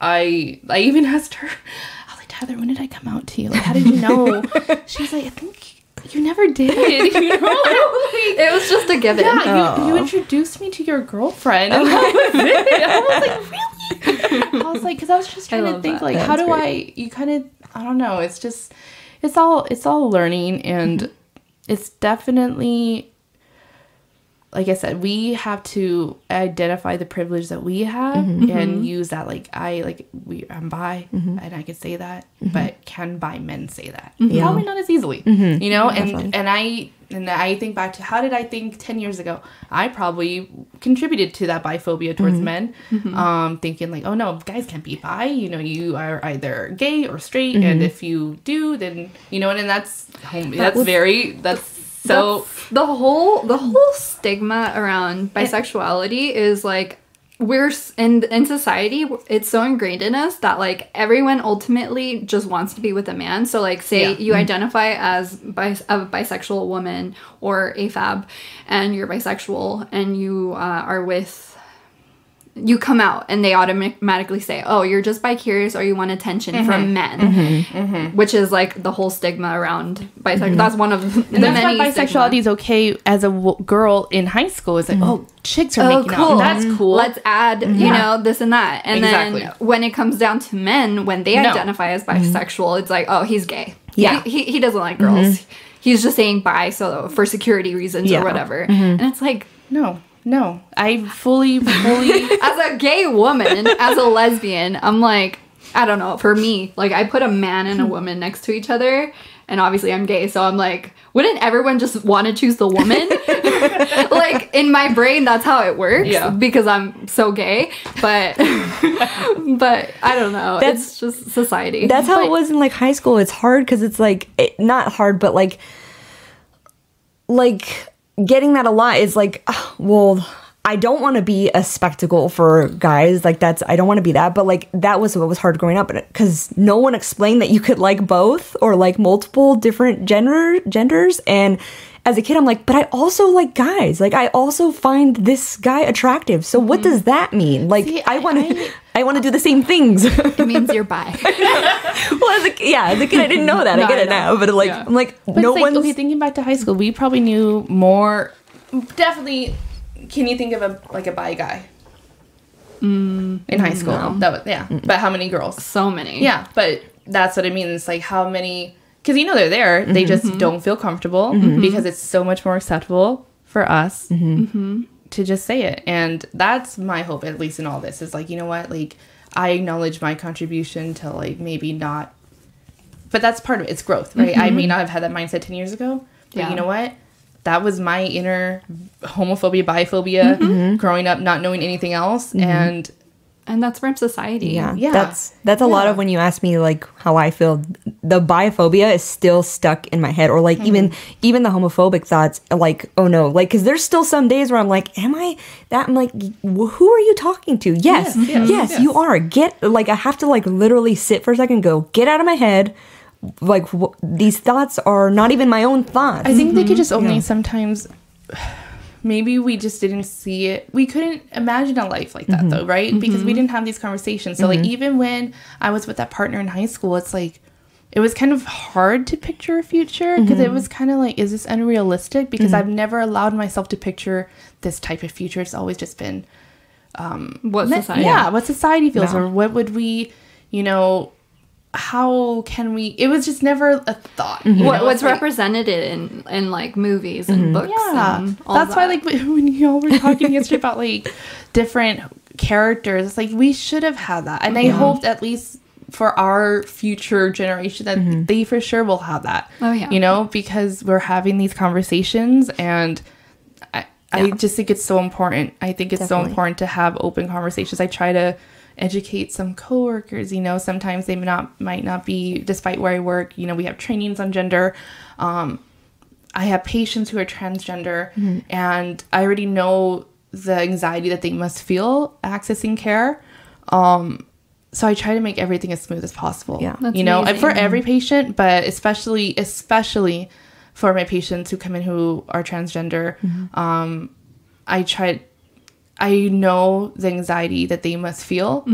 I I even asked her. I was like, Tyler, when did I come out to you? Like, how did you know? [laughs] She's like, I think you never did. [laughs] You know. It was just a given. yeah, you, oh. you introduced me to your girlfriend. Oh. [laughs] And that was it. [laughs] I was like, really? I was like, because I was just trying to think, that. like, how do I? You kind of, I don't know. It's just, it's all, it's all learning, and mm-hmm. it's definitely, like I said, we have to identify the privilege that we have mm-hmm. and use that. Like I, like we, I'm bi, mm-hmm. and I could say that, mm-hmm. but can bi men say that? Probably not as easily, you know. And and I and I think back to how did I think ten years ago? I probably contributed to that biphobia towards men, um, thinking like, oh no, guys can't be bi. You know, you are either gay or straight, and if you do, then you know, and, then that's that's very that's so. That's- the whole the whole stigma around bisexuality is like we're in in society it's so ingrained in us that like everyone ultimately just wants to be with a man so like say Yeah. you identify as bis- a bisexual woman or afab and you're bisexual and you uh, are with you come out and they automatically say, "Oh, you're just bi curious or you want attention Mm-hmm. from men," mm-hmm. Mm-hmm. Mm-hmm. which is like the whole stigma around bisexual. That's one of the Mm-hmm. That's many why bisexuality stigma. is okay as a w- girl in high school. It's like, oh, chicks are Oh, making cool. out. That's cool. Let's add, you know, this and that. And Exactly. then when it comes down to men, when they No. identify as bisexual, it's like, oh, he's gay. Yeah. He, he, he doesn't like girls. He's just saying bi so for security reasons Yeah. or whatever. And it's like, no, no. I fully, fully. [laughs] as a gay woman, as a lesbian, I'm like, I don't know. For me, like I put a man and a [laughs] woman next to each other, and obviously I'm gay, so I'm like, wouldn't everyone just want to choose the woman? [laughs] like in my brain, that's how it works Yeah. because I'm so gay. But but I don't know. That's- it's just society. That's how But- it was in like high school. It's hard because it's like it, not hard, but like like getting that a lot is like, ah, well, I don't want to be a spectacle for guys. Like that's I don't want to be that. But like that was what was hard growing up because no one explained that you could like both or like multiple different gender genders and. As a kid, I'm like, but I also like guys. Like, I also find this guy attractive. So, what mm-hmm. does that mean? Like, See, I I- want to, I- [laughs] I want to do the same [laughs] things. it means you're bi. [laughs] well, as a, yeah, as a kid, I didn't know that. No, I get I it now, but like, Yeah. I'm like, But no it's like, one's. okay. Thinking back to high school, we probably knew more. Definitely. Can you think of a like a bi guy? Mm, in high school, that was yeah. But how many girls? so many. Yeah, but that's what I mean. It's like how many because you know they're there. They mm-hmm. just mm-hmm. don't feel comfortable mm-hmm. because it's so much more acceptable for us to just say it. And that's my hope, at least in all this, is like you know what, like I acknowledge my contribution to like maybe not, but that's part of it. It's growth, right? I may not have had that mindset ten years ago, but Yeah. you know what. That was my inner homophobia, biphobia, growing up not knowing anything else, and And that's from society. yeah, Yeah. that's that's a lot of when you ask me like how I feel. The biphobia is still stuck in my head, or like mm-hmm. even even the homophobic thoughts. Like, oh no, like because there's still some days where I'm like, am I that? I'm like, who are you talking to? Yes, Yes, yes, yes, you are. Get like I have to like literally sit for a second, and go get out of my head. Like these thoughts are not even my own thoughts. I think they could mm-hmm. just only Yeah. sometimes. Maybe we just didn't see it. We couldn't imagine a life like that, Mm-hmm. though, right? Because we didn't have these conversations. So, like, even when I was with that partner in high school, it's like it was kind of hard to picture a future because Mm-hmm. it was kind of like, is this unrealistic? Because I've never allowed myself to picture this type of future. It's always just been What society? Yeah, what society feels, Yeah. or what would we, you know, how can we? It was just never a thought. you What, know? what's It's like- represented in in like movies and mm-hmm. books. Yeah, and all that's why like [laughs] when y'all were talking yesterday about like different characters, it's like we should have had that, and I hoped at least for our future generation that mm-hmm. they for sure will have that. Oh, yeah. you know, because we're having these conversations and. I, I just think it's so important. I think it's so important to have open conversations. I try to educate some coworkers. You know, sometimes they not might not be, despite where I work. You know, we have trainings on gender. Um, I have patients who are transgender, and I already know the anxiety that they must feel accessing care. Um, so I try to make everything as smooth as possible. Yeah. That's you know, and for every patient, but especially especially for my patients who come in who are transgender, um, I try. I know the anxiety that they must feel.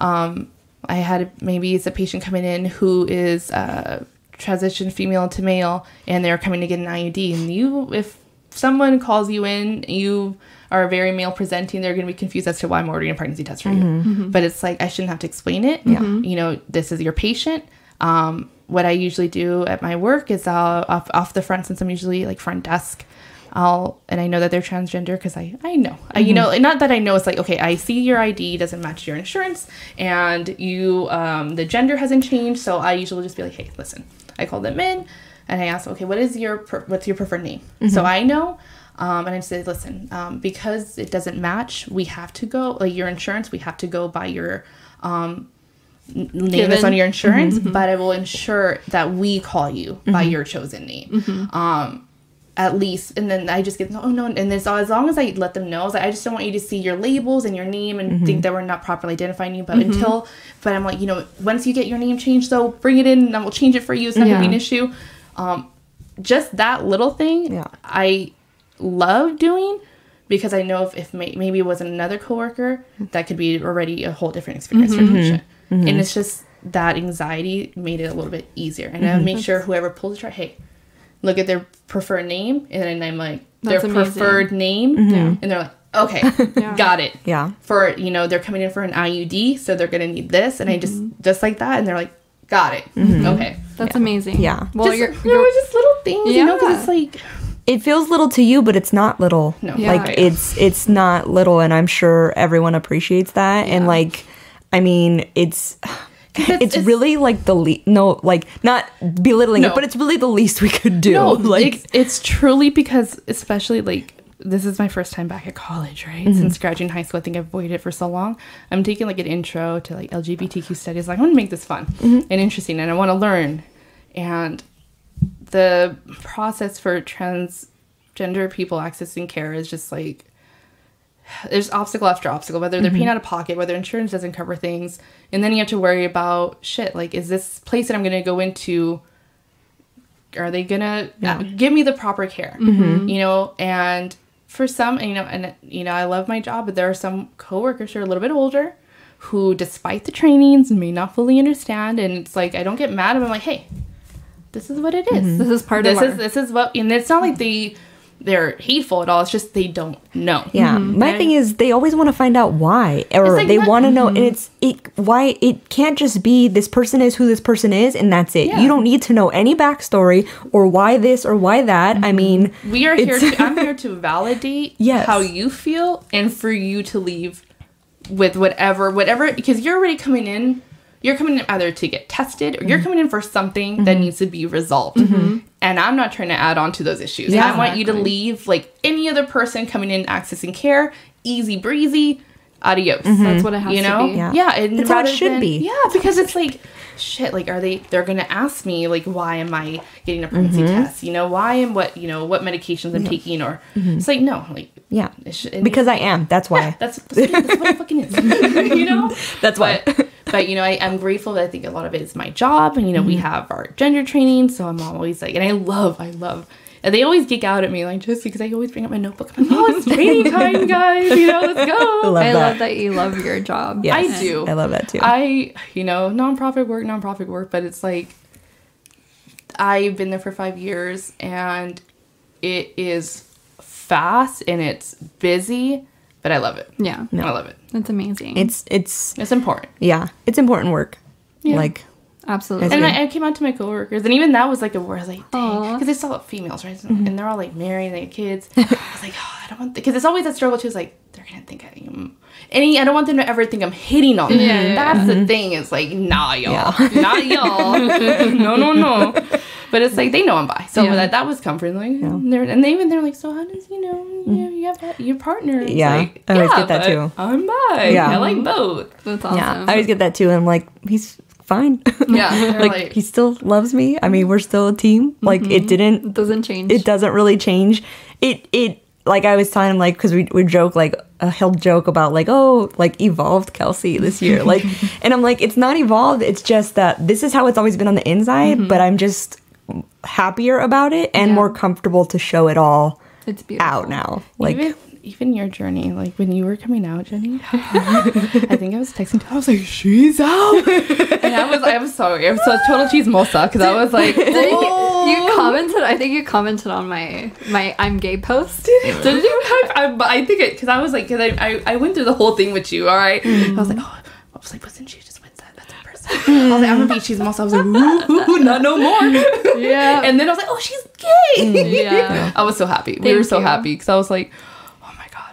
Um, I had maybe it's a patient coming in who is uh, transition female to male, and they're coming to get an IUD. And you, if someone calls you in, you are very male presenting, they're going to be confused as to why I'm ordering a pregnancy test for you. But it's like I shouldn't have to explain it. Yeah. You know, this is your patient. Um, what I usually do at my work is I'll off, off the front since I'm usually like front desk. I'll and I know that they're transgender because I I know. I, you know not that I know it's like okay I see your ID doesn't match your insurance and you um, the gender hasn't changed so I usually just be like hey listen I call them in and I ask okay what is your per- what's your preferred name? So I know um, and I say listen um, because it doesn't match we have to go like your insurance we have to go by your um, name that's Given. on your insurance but I will ensure that we call you by your chosen name. Um at least and then i just get no no and then so as long as i let them know it's like, i just don't want you to see your labels and your name and think mm-hmm. that we're not properly identifying you but mm-hmm. until but i'm like you know once you get your name changed though bring it in and i will change it for you. It's not gonna be an issue. Um just that little thing Yeah. i love doing because i know if, if may, maybe it wasn't another coworker that could be already a whole different experience for mm-hmm. the patient and it's just that anxiety made it a little bit easier. And i make sure whoever pulls the chart hey look at their preferred name and then I'm like their amazing. preferred name mm-hmm. Yeah. and they're like okay [laughs] Yeah. got it Yeah. for you know they're coming in for an IUD so they're gonna need this and I just mm-hmm. just like that and they're like got it mm-hmm. okay That's amazing. Yeah. Well, just, you're, you know, you're just little things you know because it's like It feels little to you, but it's not little. No. Yeah. Like it's it's not little and I'm sure everyone appreciates that. And like I mean, it's [laughs] it's, it's- really like the least no like not belittling No. it, but it's really the least we could do. no [laughs] like it's, it's truly because especially like this is my first time back at college right Mm-hmm. since graduating high school i think i've avoided it for so long i'm taking like an intro to like lgbtq studies like i want to make this fun Mm-hmm. and interesting and i want to learn and the process for transgender people accessing care is just like there's obstacle after obstacle whether they're Mm-hmm. paying out of pocket whether insurance doesn't cover things and then you have to worry about shit like is this place that i'm going to go into are they gonna uh, give me the proper care? You know and for some you know and you know i love my job but there are some coworkers who are a little bit older who despite the trainings may not fully understand and it's like i don't get mad i'm like hey this is what it is. This is part this of is our- this is what and it's not like they they're hateful at all it's just they don't know Yeah, mm-hmm. my And- thing is they always want to find out why, or like they want to know, and mm-hmm. it's it why it can't just be this person is who this person is, and that's it. Yeah. You don't need to know any backstory or why this or why that. I mm-hmm. mean, We are here to I'm here [laughs] to validate Yes. how you feel and for you to leave with whatever whatever because you're already coming in you're coming in either to get tested or you're Mm-hmm. coming in for something that needs to be resolved. And I'm not trying to add on to those issues. Yeah. I want you to Exactly. leave like any other person coming in accessing care, easy breezy, adios. That's what it has you to be. Mm-hmm. Yeah. and That's how it should than- be. Yeah, because it's like shit like are they they're gonna ask me like why am i getting a pregnancy Mm-hmm. test you know why am what you know what medications i'm taking or it's like no like yeah, it should, it because I am. That's why. that's, that's, that's what it fucking is [laughs] you know [laughs] That's why. but, but you know I, i'm grateful that i think a lot of it is my job and you know we Mm-hmm. have our gender training so i'm always like and i love i love and they always geek out at me like just because i always bring up my notebook i'm like oh it's training [laughs] time guys you know let's I go love I that. love that you love your job. Yes, I do. I love that too. I, you know, nonprofit work, nonprofit work, but it's like I've been there for five years and it is fast and it's busy, but I love it. Yeah. I love it. That's amazing. it's it's It's important. yeah, it's important work. Yeah. Like Absolutely. And. I, I came out to my coworkers, and even that was like a word. I was like, Aw. dang, because it's all females, right? Mm-hmm. And they're all like married, and they have kids. [laughs] I was like, oh, I don't want, because it's always that struggle too. Is like they're gonna think I'm any. I don't want them to ever think I'm hitting on them. Yeah, yeah, That's the mm-hmm. thing. It's like, nah, y'all, Yeah. [laughs] not y'all. [laughs] no, no, no. but it's like they know I'm bi, so Yeah. that that was comforting. Like, and, they're, and they even they're like, so how does you know you, mm-hmm. you have that, your partner? It's Yeah, like, I always get that too. I'm bi. Yeah. I like both. That's awesome. Yeah, I always get that too. And I'm like, he's fine. Yeah, [laughs] like, like- he still loves me. I mean, we're still a team. Like it mm-hmm. didn't it doesn't change. it doesn't really change. It it like I was telling him like because we we joke like uh, he'll joke about like oh like evolved Kelsey this year [laughs] like and I'm like it's not evolved. It's just that this is how it's always been on the inside, but I'm just happier about it and Yeah. more comfortable to show it all It's beautiful. out now. Like even even your journey, like when you were coming out, Jenny. [laughs] I think I was texting. I was like, "She's out," [laughs] and I was, I was sorry. I was so total chismosa because I was like, "Oh." You oh. commented? I think you commented on my my I'm gay post. Did you? I, I, I think it because I was like, because I, I I went through the whole thing with you. All right? I was like, mm. oh, I was like, wasn't she just wins that? That's her person. [laughs] I was like, I'm gonna be chismosa. I was like, ooh, not no more. [laughs] Yeah. And then I was like, oh, she's gay. Mm, yeah. [laughs] I was so happy. we were so you. happy because I was like, oh my god,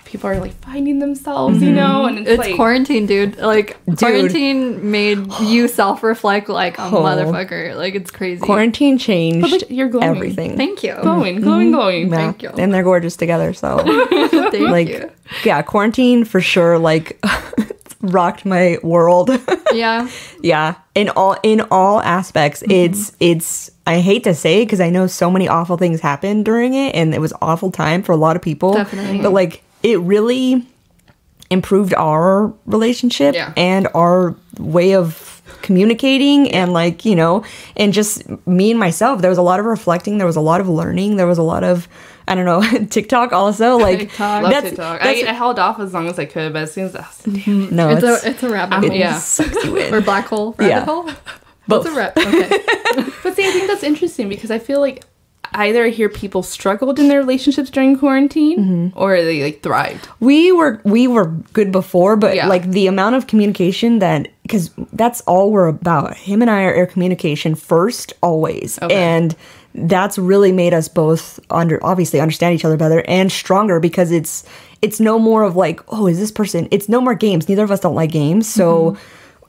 people are like finding themselves, you mm-hmm. know, and it's, It's like. quarantine, dude. Like quarantine made you [gasps] self-reflect like a Oh. motherfucker. Like it's crazy. quarantine changed But look, you're glowing. everything. Thank you. glowing, mm-hmm. glowing, glowing. Yeah. Thank you. And they're gorgeous together. So [laughs] Thank like you. yeah, quarantine for sure like [laughs] rocked my world. [laughs] Yeah. yeah, in all in all aspects. Mm-hmm. It's it's I hate to say because I know so many awful things happened during it and it was awful time for a lot of people. Definitely. But like it really improved our relationship Yeah. and our way of communicating and like you know and just me and myself there was a lot of reflecting there was a lot of learning there was a lot of i don't know [laughs] tiktok also [laughs] like TikTok. Love that's, TikTok. that's- I, I held off as long as I could, but as soon as I was like, damn. no It's, it's, a it's a rabbit I'm- hole. yeah. sucks you in. Or black hole. Rabbit Yeah. hole? Both. What's a rep Okay. [laughs] But see, I think that's interesting because I feel like either I hear people struggled in their relationships during quarantine mm-hmm. or they like thrived. we were we were good before but Yeah. like the amount of communication that because that's all we're about him and i are air communication first always Okay. and that's really made us both under obviously understand each other better and stronger because it's it's no more of like oh is this person it's no more games neither of us don't like games so mm-hmm.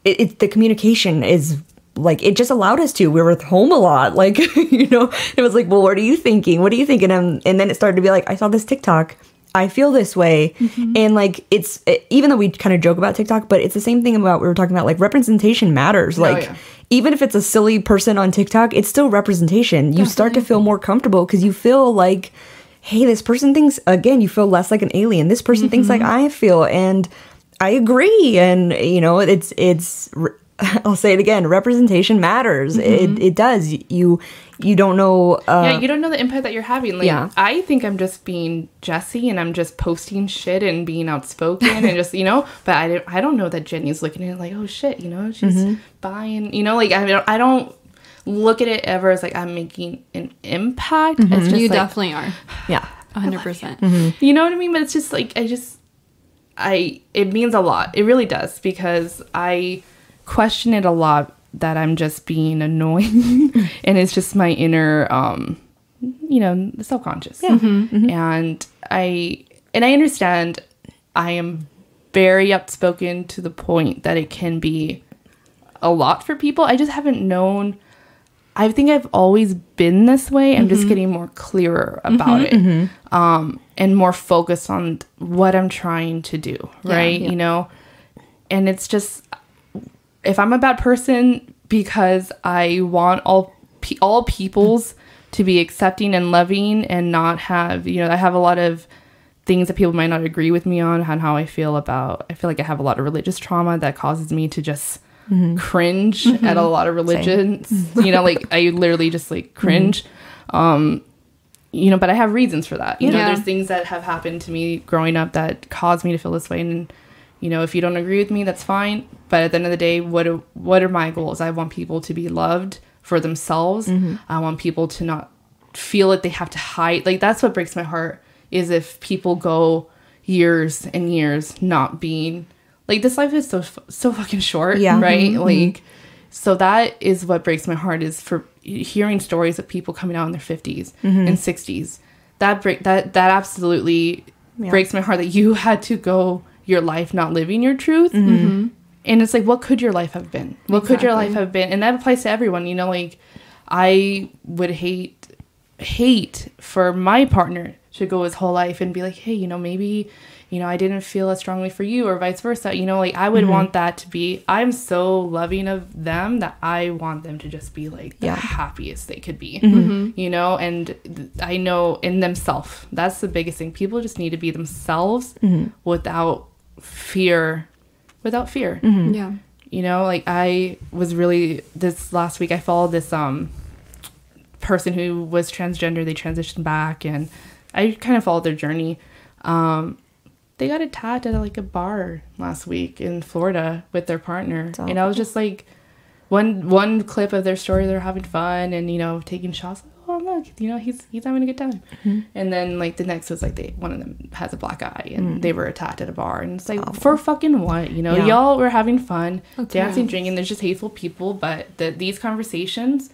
it, it the communication is like it just allowed us to. We were at home a lot. [laughs] Like you know it was like well what are you thinking? What are you thinking? And, and then it started to be like i saw this tiktok. I feel this way. Mm-hmm. And like it's it, even though we kind of joke about tiktok but it's the same thing about we were talking about like representation matters. Oh, like yeah. even if it's a silly person on tiktok it's still representation. You start to feel more comfortable because you feel like hey this person thinks again you feel less like an alien. This person thinks like mm-hmm. i feel and i agree. And you know it's it's [laughs] i'll say it again representation matters it, mm-hmm. it does you you don't know uh, yeah, you don't know the impact that you're having. Like, Yeah. I think I'm just being Jessie and I'm just posting shit and being outspoken and just, you know, [laughs] but I, don't- I don't know that Jenny's looking at it like, oh shit, you know, she's mm-hmm. buying, you know, like, I don't, I don't look at it ever as like I'm making an impact. Mm-hmm. It's just you like, definitely are. [sighs] yeah 100%. percent You know what I mean? But it's just like I just I it means a lot. It really does because I question it a lot that I'm just being [laughs] annoying and it's just my inner um you know, the self-conscious. Yeah. Mm-hmm, mm-hmm. And I and I understand I am very outspoken to the point that it can be a lot for people. I just haven't known I think I've always been this way. I'm just mm-hmm. getting more clearer about it. Um, and more focused on what I'm trying to do, right? You know? And it's just if I'm a bad person because I want all pe- all peoples to be accepting and loving and not have, you know, I have a lot of things that people might not agree with me on and how I feel about I feel like I have a lot of religious trauma that causes me to just mm-hmm. cringe mm-hmm. at a lot of religions. Mm-hmm. you know, like I literally just like cringe. Um you know, but I have reasons for that. You know, there's things that have happened to me growing up that caused me to feel this way and you know, if you don't agree with me, that's fine. But at the end of the day, what are, what are my goals? I want people to be loved for themselves. Mm-hmm. I want people to not feel like they have to hide. Like that's what breaks my heart is if people go years and years not being like this life is so so fucking short, Yeah. right? Mm-hmm. Mm-hmm. Like so that is what breaks my heart is for hearing stories of people coming out in their 50s and 60s. That break that that absolutely breaks my heart that you had to go your life not living your truth. And it's like what could your life have been? What could your life have been? And that applies to everyone, you know, like I would hate hate for my partner to go his whole life and be like, hey, you know, maybe, you know, I didn't feel as strongly for you or vice versa. You know, like I Mm-hmm. would want that to be I'm so loving of them that I want them to just be like the Yeah. Mm-hmm. happiest they could be. You know, and th- I know in themselves. That's the biggest thing. People just need to be themselves Mm-hmm. without fear without fear. Mm-hmm. Yeah. you know like i was really this last week i followed this um person who was transgender. They transitioned back and i kind of followed their journey. Um they got attacked at like a bar last week in florida with their partner. And i was just like one one clip of their story they're having fun and you know taking shots Oh, look you know he's he's having a good time. And then like the next was like they one of them has a black eye and they were attacked at a bar. And it's like for fucking what you know? Yeah. y'all were having fun dancing drinking. There's just hateful people but the, these conversations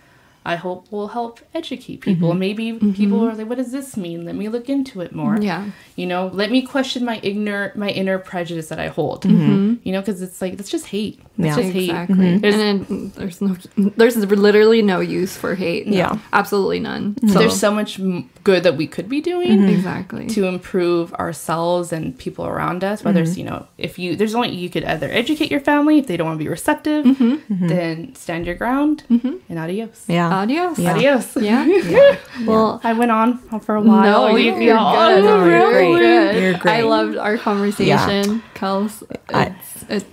i hope will help educate people mm-hmm. maybe people mm-hmm. are like what does this mean let me look into it more Yeah. you know let me question my ignorant my inner prejudice that i hold mm-hmm. you know because it's like that's just hate it's Yeah. just hate Exactly. There's- and then there's no, there's literally no use for hate. Yeah. Absolutely none. So, there's so much m- good that we could be doing mm-hmm. exactly. to improve ourselves and people around us whether it's mm-hmm. you know if you there's only you could either educate your family if they don't want to be receptive mm-hmm. then stand your ground and adios Yeah. Adios. Yeah. adios [laughs] Yeah. Well, i went on for a while no, You- you're, you're all good. No, you're You're great. good. You're great. I loved our conversation, Kels. I- It's, it's,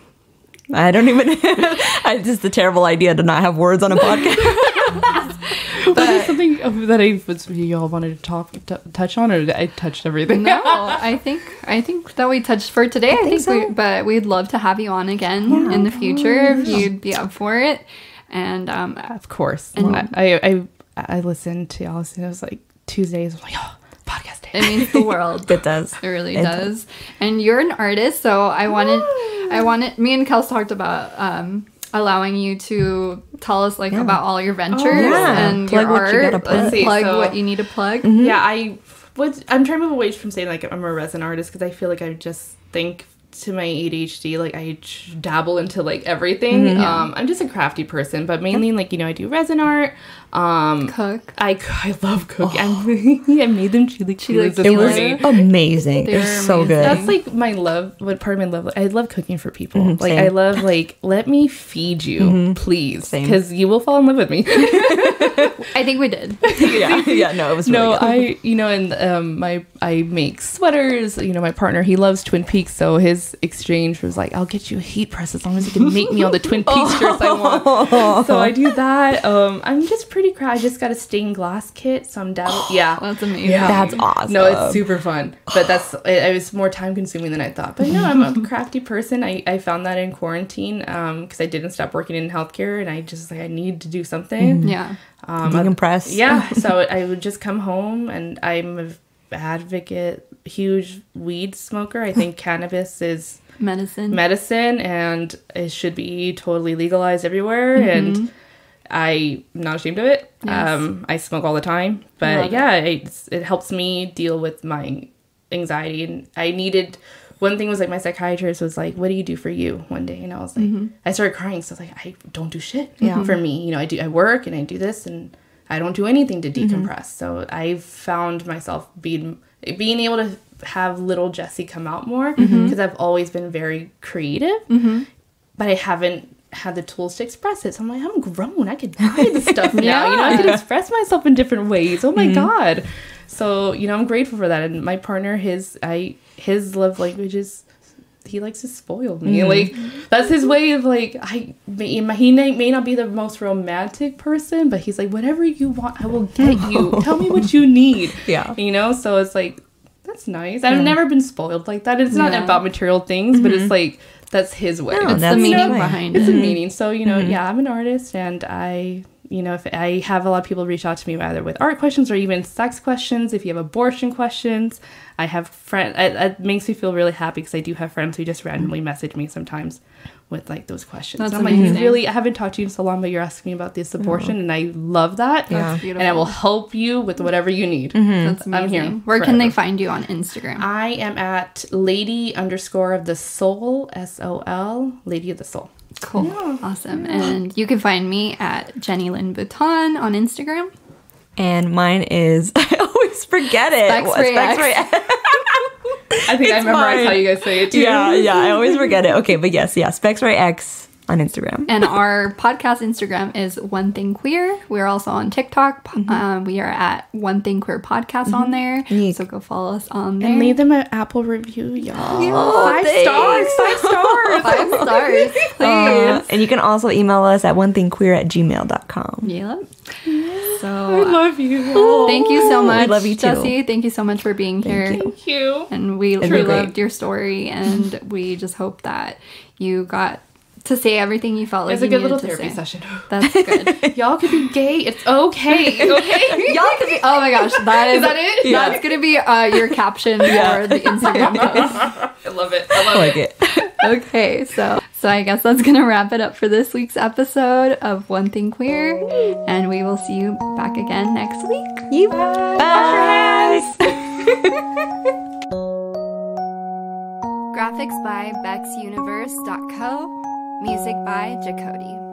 I don't even. [laughs] I just a terrible idea to not have words on a podcast. [laughs] [laughs] but there's something that i was y'all wanted to talk t- touch on or i touched everything no, [laughs] I think I think that we touched for today. I, think, so. we, but we'd love to have you on again in the future if you'd be up for it. And um, of course I, I i i listened to allison it was like tuesdays i was like oh podcast day it means the [laughs] world. it does. It really It does. And you're an artist, so I wanted, I wanted. Me and Kels talked about um, allowing you to tell us like about all your ventures yeah. and Plug your what you art. gotta plug. see, plug so- what you need to plug. Yeah, I would. I'm trying to move away from saying like I'm a resin artist because I feel like I just think to my ADHD like I dabble into like everything. Mm-hmm. Um, I'm just a crafty person, but mainly like you know I do resin art. Um, Cook. I I love cooking. I, I made them chili chilis this It was amazing. It They're was so good. That's like my love. What part of my love? I love cooking for people. Mhm, like same. I love like let me feed you, please, because you will fall in love with me. [laughs] I think we did. [laughs] yeah, yeah. No, it was really no, good. I you know, and um, my I make sweaters. You know, my partner he loves Twin Peaks, so his exchange was like, "I'll get you a heat press as long as you can make me all the Twin [laughs] Peaks shirts I want." So I do that. Um, I'm just pretty crazy. I just got a stained glass kit, so I'm down. [gasps] yeah, That's amazing. Yeah. That's awesome. no, it's super fun, but that's it, it was more time consuming than I thought. But no, I'm a [laughs] crafty person. I, I found that in quarantine um, because I didn't stop working in healthcare, and I just like I need to do something. Mm-hmm. Yeah. Um, Decompress. yeah, [laughs] so I would just come home, and I'm a advocate, huge weed smoker. I think [laughs] cannabis is Medicine. medicine, and it should be totally legalized everywhere. And mm-hmm. I'm not ashamed of it. Yes. Um, I smoke all the time, but yeah, it, it helps me deal with my anxiety. And I needed one thing was like my psychiatrist was like, "What do you do for you?" One day, and I was like, mm-hmm. I started crying. So I was like, I don't do shit. Yeah. Mm-hmm. for me, you know, I do I work and I do this and I don't do anything to mm-hmm. decompress. So I found myself being being able to have little Jessie come out more because I've always been very creative, but I haven't had the tools to express it. So I'm like, I'm grown. I could buy this [laughs] stuff now. You know, I could express myself in different ways. Oh my mm-hmm. god. So you know, I'm grateful for that. And my partner, his I his love language is he likes to spoil me. Mm-hmm. Like that's his way of like I may, he may, may not be the most romantic person, but he's like whatever you want, I will get you. [laughs] Tell me what you need. Yeah. you know. So it's like that's nice. I've never been spoiled like that. It's not Yeah. about material things, but it's mm-hmm. like that's his way. No, It's the meaning fine. behind It's a meaning. So, you know, yeah, I'm an artist and I, you know, if I have a lot of people reach out to me either with art questions or even sex questions, if you have abortion questions, I have friends, it, it makes me feel really happy because I do have friends who just randomly message me sometimes with like those questions. That's I'm like, you really, I haven't talked to you in so long, but you're asking me about this abortion and I love that. Yeah. That's And I will help you with whatever you need. Mm-hmm. That's I'm amazing. here Where can they find you on Instagram? I am at lady underscore of the Sol, S O L, lady of the Sol. Cool. Awesome. And you can find me at Jenny Lynn Bouton on Instagram. And mine is [laughs] I always forget it. Spex Ray Spex X. Ray [laughs] X. I think I It's memorize mine. how you guys say it too. yeah, yeah. I always forget it. Okay, but yes, yeah. Spex Ray X on Instagram. [laughs] And our podcast Instagram is One Thing Queer. We're also on TikTok. Mm-hmm. Um, we are at One Thing Queer Podcast on there. Neat. So go follow us on there. And leave them an Apple review, y'all. Oh, five thanks. stars. Five [laughs] stars. Five stars, [laughs] please. Uh, and you can also email us at one thing queer at gmail.com. Yep. I So love you. thank you so much, love you too. Jessie. Thank you so much for being here. you. Thank you. And we been we great. loved your story, and we just hope that you got to say everything you felt like It's a good little therapy say. session. [laughs] That's good. [laughs] Y'all could be gay. It's okay. Okay. [laughs] Y'all could be. Oh my gosh, that is, that it? Yeah. That's gonna be uh, your caption for the Instagram post. I love it. I love I like it. Okay, so so I guess that's gonna wrap it up for this week's episode of One Thing Queer, and we will see you back again next week. You bye. Graphics by BexUniverse.co. Music by Judcody.